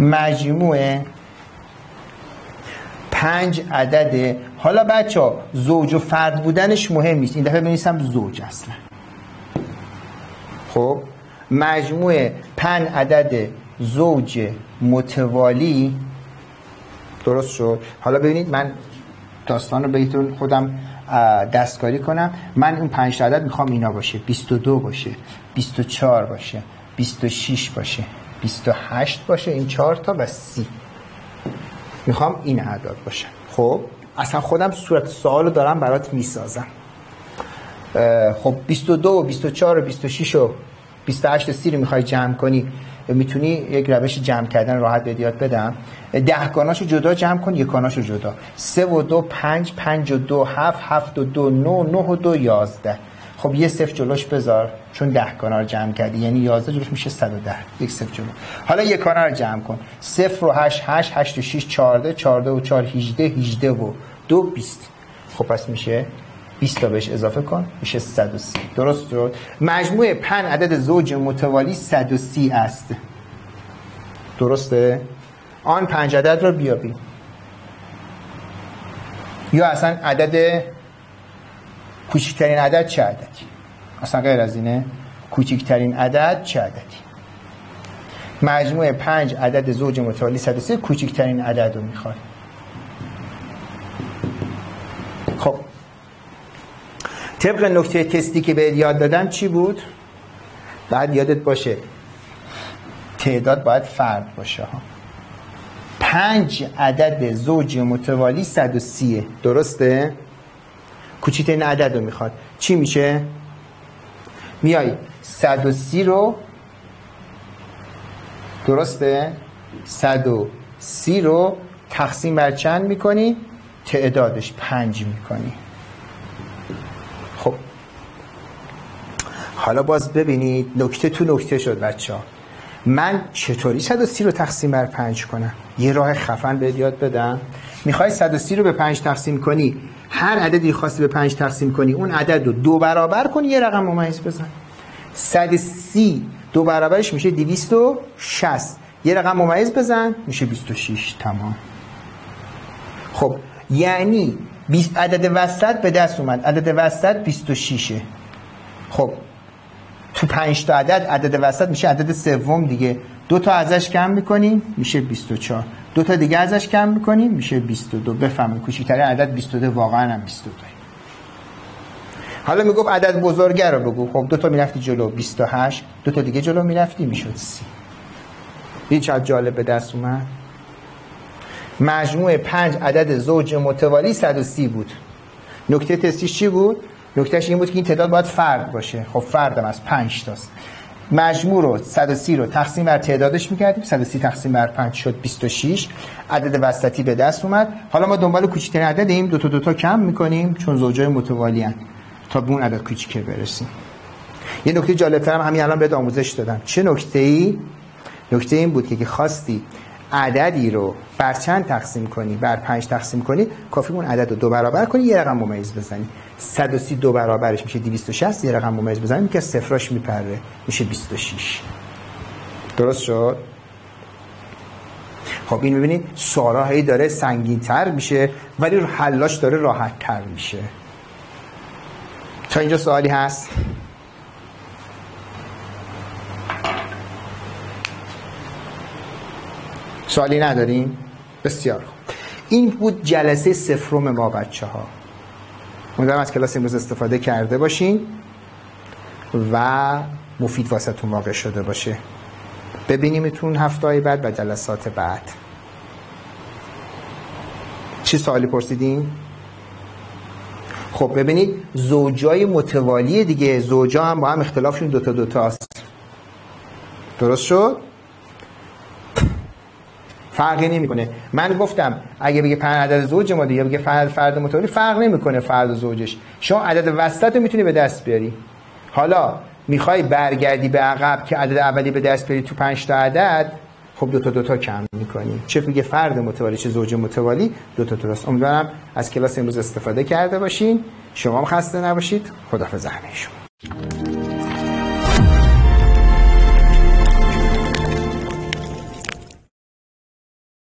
S2: مجموعه پنج عدد حالا بچه ها زوج و فرد بودنش مهم نیست. این دفعه بنویسم زوج اصلا. خب؟ مجموعه پنج عدد زوج متوالی درست شد؟ حالا ببینید من داستان رو بهتون خودم دستکاری کنم. من اون پنج عدد می‌خوام اینا باشه. 22 باشه 24 باشه 26 باشه 28 باشه این چهار تا و سی. می‌خوام این اعداد باشه. خب اصلا خودم صورت سوال دارم برات می‌سازم. خب 22 و 24 و 26 و 28 سی رو می‌خوای جمع کنی. می‌تونی یک روش جمع کردن راحت به یاد بدم. ده گاناشو جدا جمع کن یک گاناشو جدا. سه و دو پنج پنج و دو هفت هفت و دو نو نه و دو یازده. خب یه صفر جلوش بذار چون ده کانال رو جمع کردی. یعنی 11 جلوش میشه 110 یک صفر جلو. حالا یک کانال رو جمع کن. صفر و 8 8 8 و 6 14 14 و 4 18 18 و 2 20 خب پس میشه 20 تا بهش اضافه کن میشه 130 درست شد؟ مجموع 5 عدد زوج متوالی 130 است. درسته؟ آن 5 عدد رو بیابیم. یا اصلا عدد کوچکترین عدد چه عددی؟ اصلا غیر از اینه؟ کوچکترین عدد چه عددی؟ مجموع 5 عدد زوج متوالی 130 کوچکترین عدد رو می‌خواد خب طبق نکته تستی که به یاد دادم چی بود؟ بعد یادت باشه. تعداد باید فرد باشه ها. پنج عدد زوج متوالی 130 درسته؟ کوچیکترین عدد رو می‌خواد. چی میشه؟ میای. 130 رو درسته؟ 130 رو تقسیم بر چند می‌کنی؟ تعدادش پنج می‌کنی. حالا باز ببینید نکته تو نکته شد بچه ها من چطوری 130 رو تقسیم بر پنج کنم؟ یه راه خفن به یاد بدم. می‌خوای 130 رو به پنج تقسیم کنی؟ هر عددی خواستی به پنج تقسیم کنی اون عدد رو دو برابر کنی یه رقم ممیز بزن. 130 دو برابرش میشه 260 یه رقم ممیز بزن میشه 26 تمام. خب یعنی عدد وسط به دست اومد. عدد وسط 26 خب تو 5 تا عدد عدد وسط میشه عدد سوم دیگه. دو تا ازش کم می‌کنیم میشه 24 دو تا دیگه ازش کم می‌کنیم میشه 22 بفهمید کوچیک‌ترین عدد 22 واقعا هم 22 حالا می‌گفت عدد بزرگه رو بگو. خب دو تا می‌رفتی جلو 28 دو تا دیگه جلو می‌رفتی می‌شد 30 این چقدر جالب به دست اومد. مجموع پنج عدد زوج متوالی 130 بود. نکته تستیش چی بود؟ نکتهش این بود که این تعداد باید فرد باشه. خب فردم از 5 تاست. مجموع رو 130 رو تقسیم بر تعدادش می‌کردیم. 130 تقسیم بر 5 شد 26 عدد وسطی به دست اومد. حالا ما دنبال کوچکترین عدد ایم دو تا دو تا کم می‌کنیم چون زوجای متوالی هن. تا به اون عدد کوچیکه برسیم. یه نکته جالب هم همین الان بهت آموزش دادم. چه نکته ای نکته این بود که خواستی عددی رو بر چند تقسیم کنی؟ بر پنج تقسیم کنی کافی اون عدد رو دو برابر کنی یه رقم ممیز بزنی. 130 دو برابرش میشه 260 یه رقم ممیز بزنیم که صفراش میپره میشه 26 درست شد؟ خب این می‌بینید سوارا هی داره سنگین تر میشه ولی رو حلاش داره راحت تر میشه. تا اینجا سوالی هست؟ سوالی نداریم؟ بسیار خوب. این بود جلسه سفرم ما بچه ها امیدوارم از کلاس امروز استفاده کرده باشین و مفید واسهتون واقع شده باشه ببینیمتون هفته بعد و جلسات بعد چی سوالی پرسیدین؟ خب ببینید زوجای متوالی دیگه زوجا هم با هم اختلافشون دوتا دوتا است درست شد؟ فرقی نمی‌کنه. من گفتم اگه بگه پنج عدد زوج ما یا بگه فرد فرد متوالی فرق نمی‌کنه فرد و زوجش. شما عدد وسط رو می‌تونی به دست بیاری. حالا می‌خوای برگردی به عقب که عدد اولی به دست بیاری تو 5 تا عدد خب دو تا دو تا کم می‌کنی. چه میگه فرد متوالی چه زوج متوالی؟ دو تا درست امیدوارم از کلاس امروز استفاده کرده باشین. شما هم خسته نباشید. خدافظ همه شما.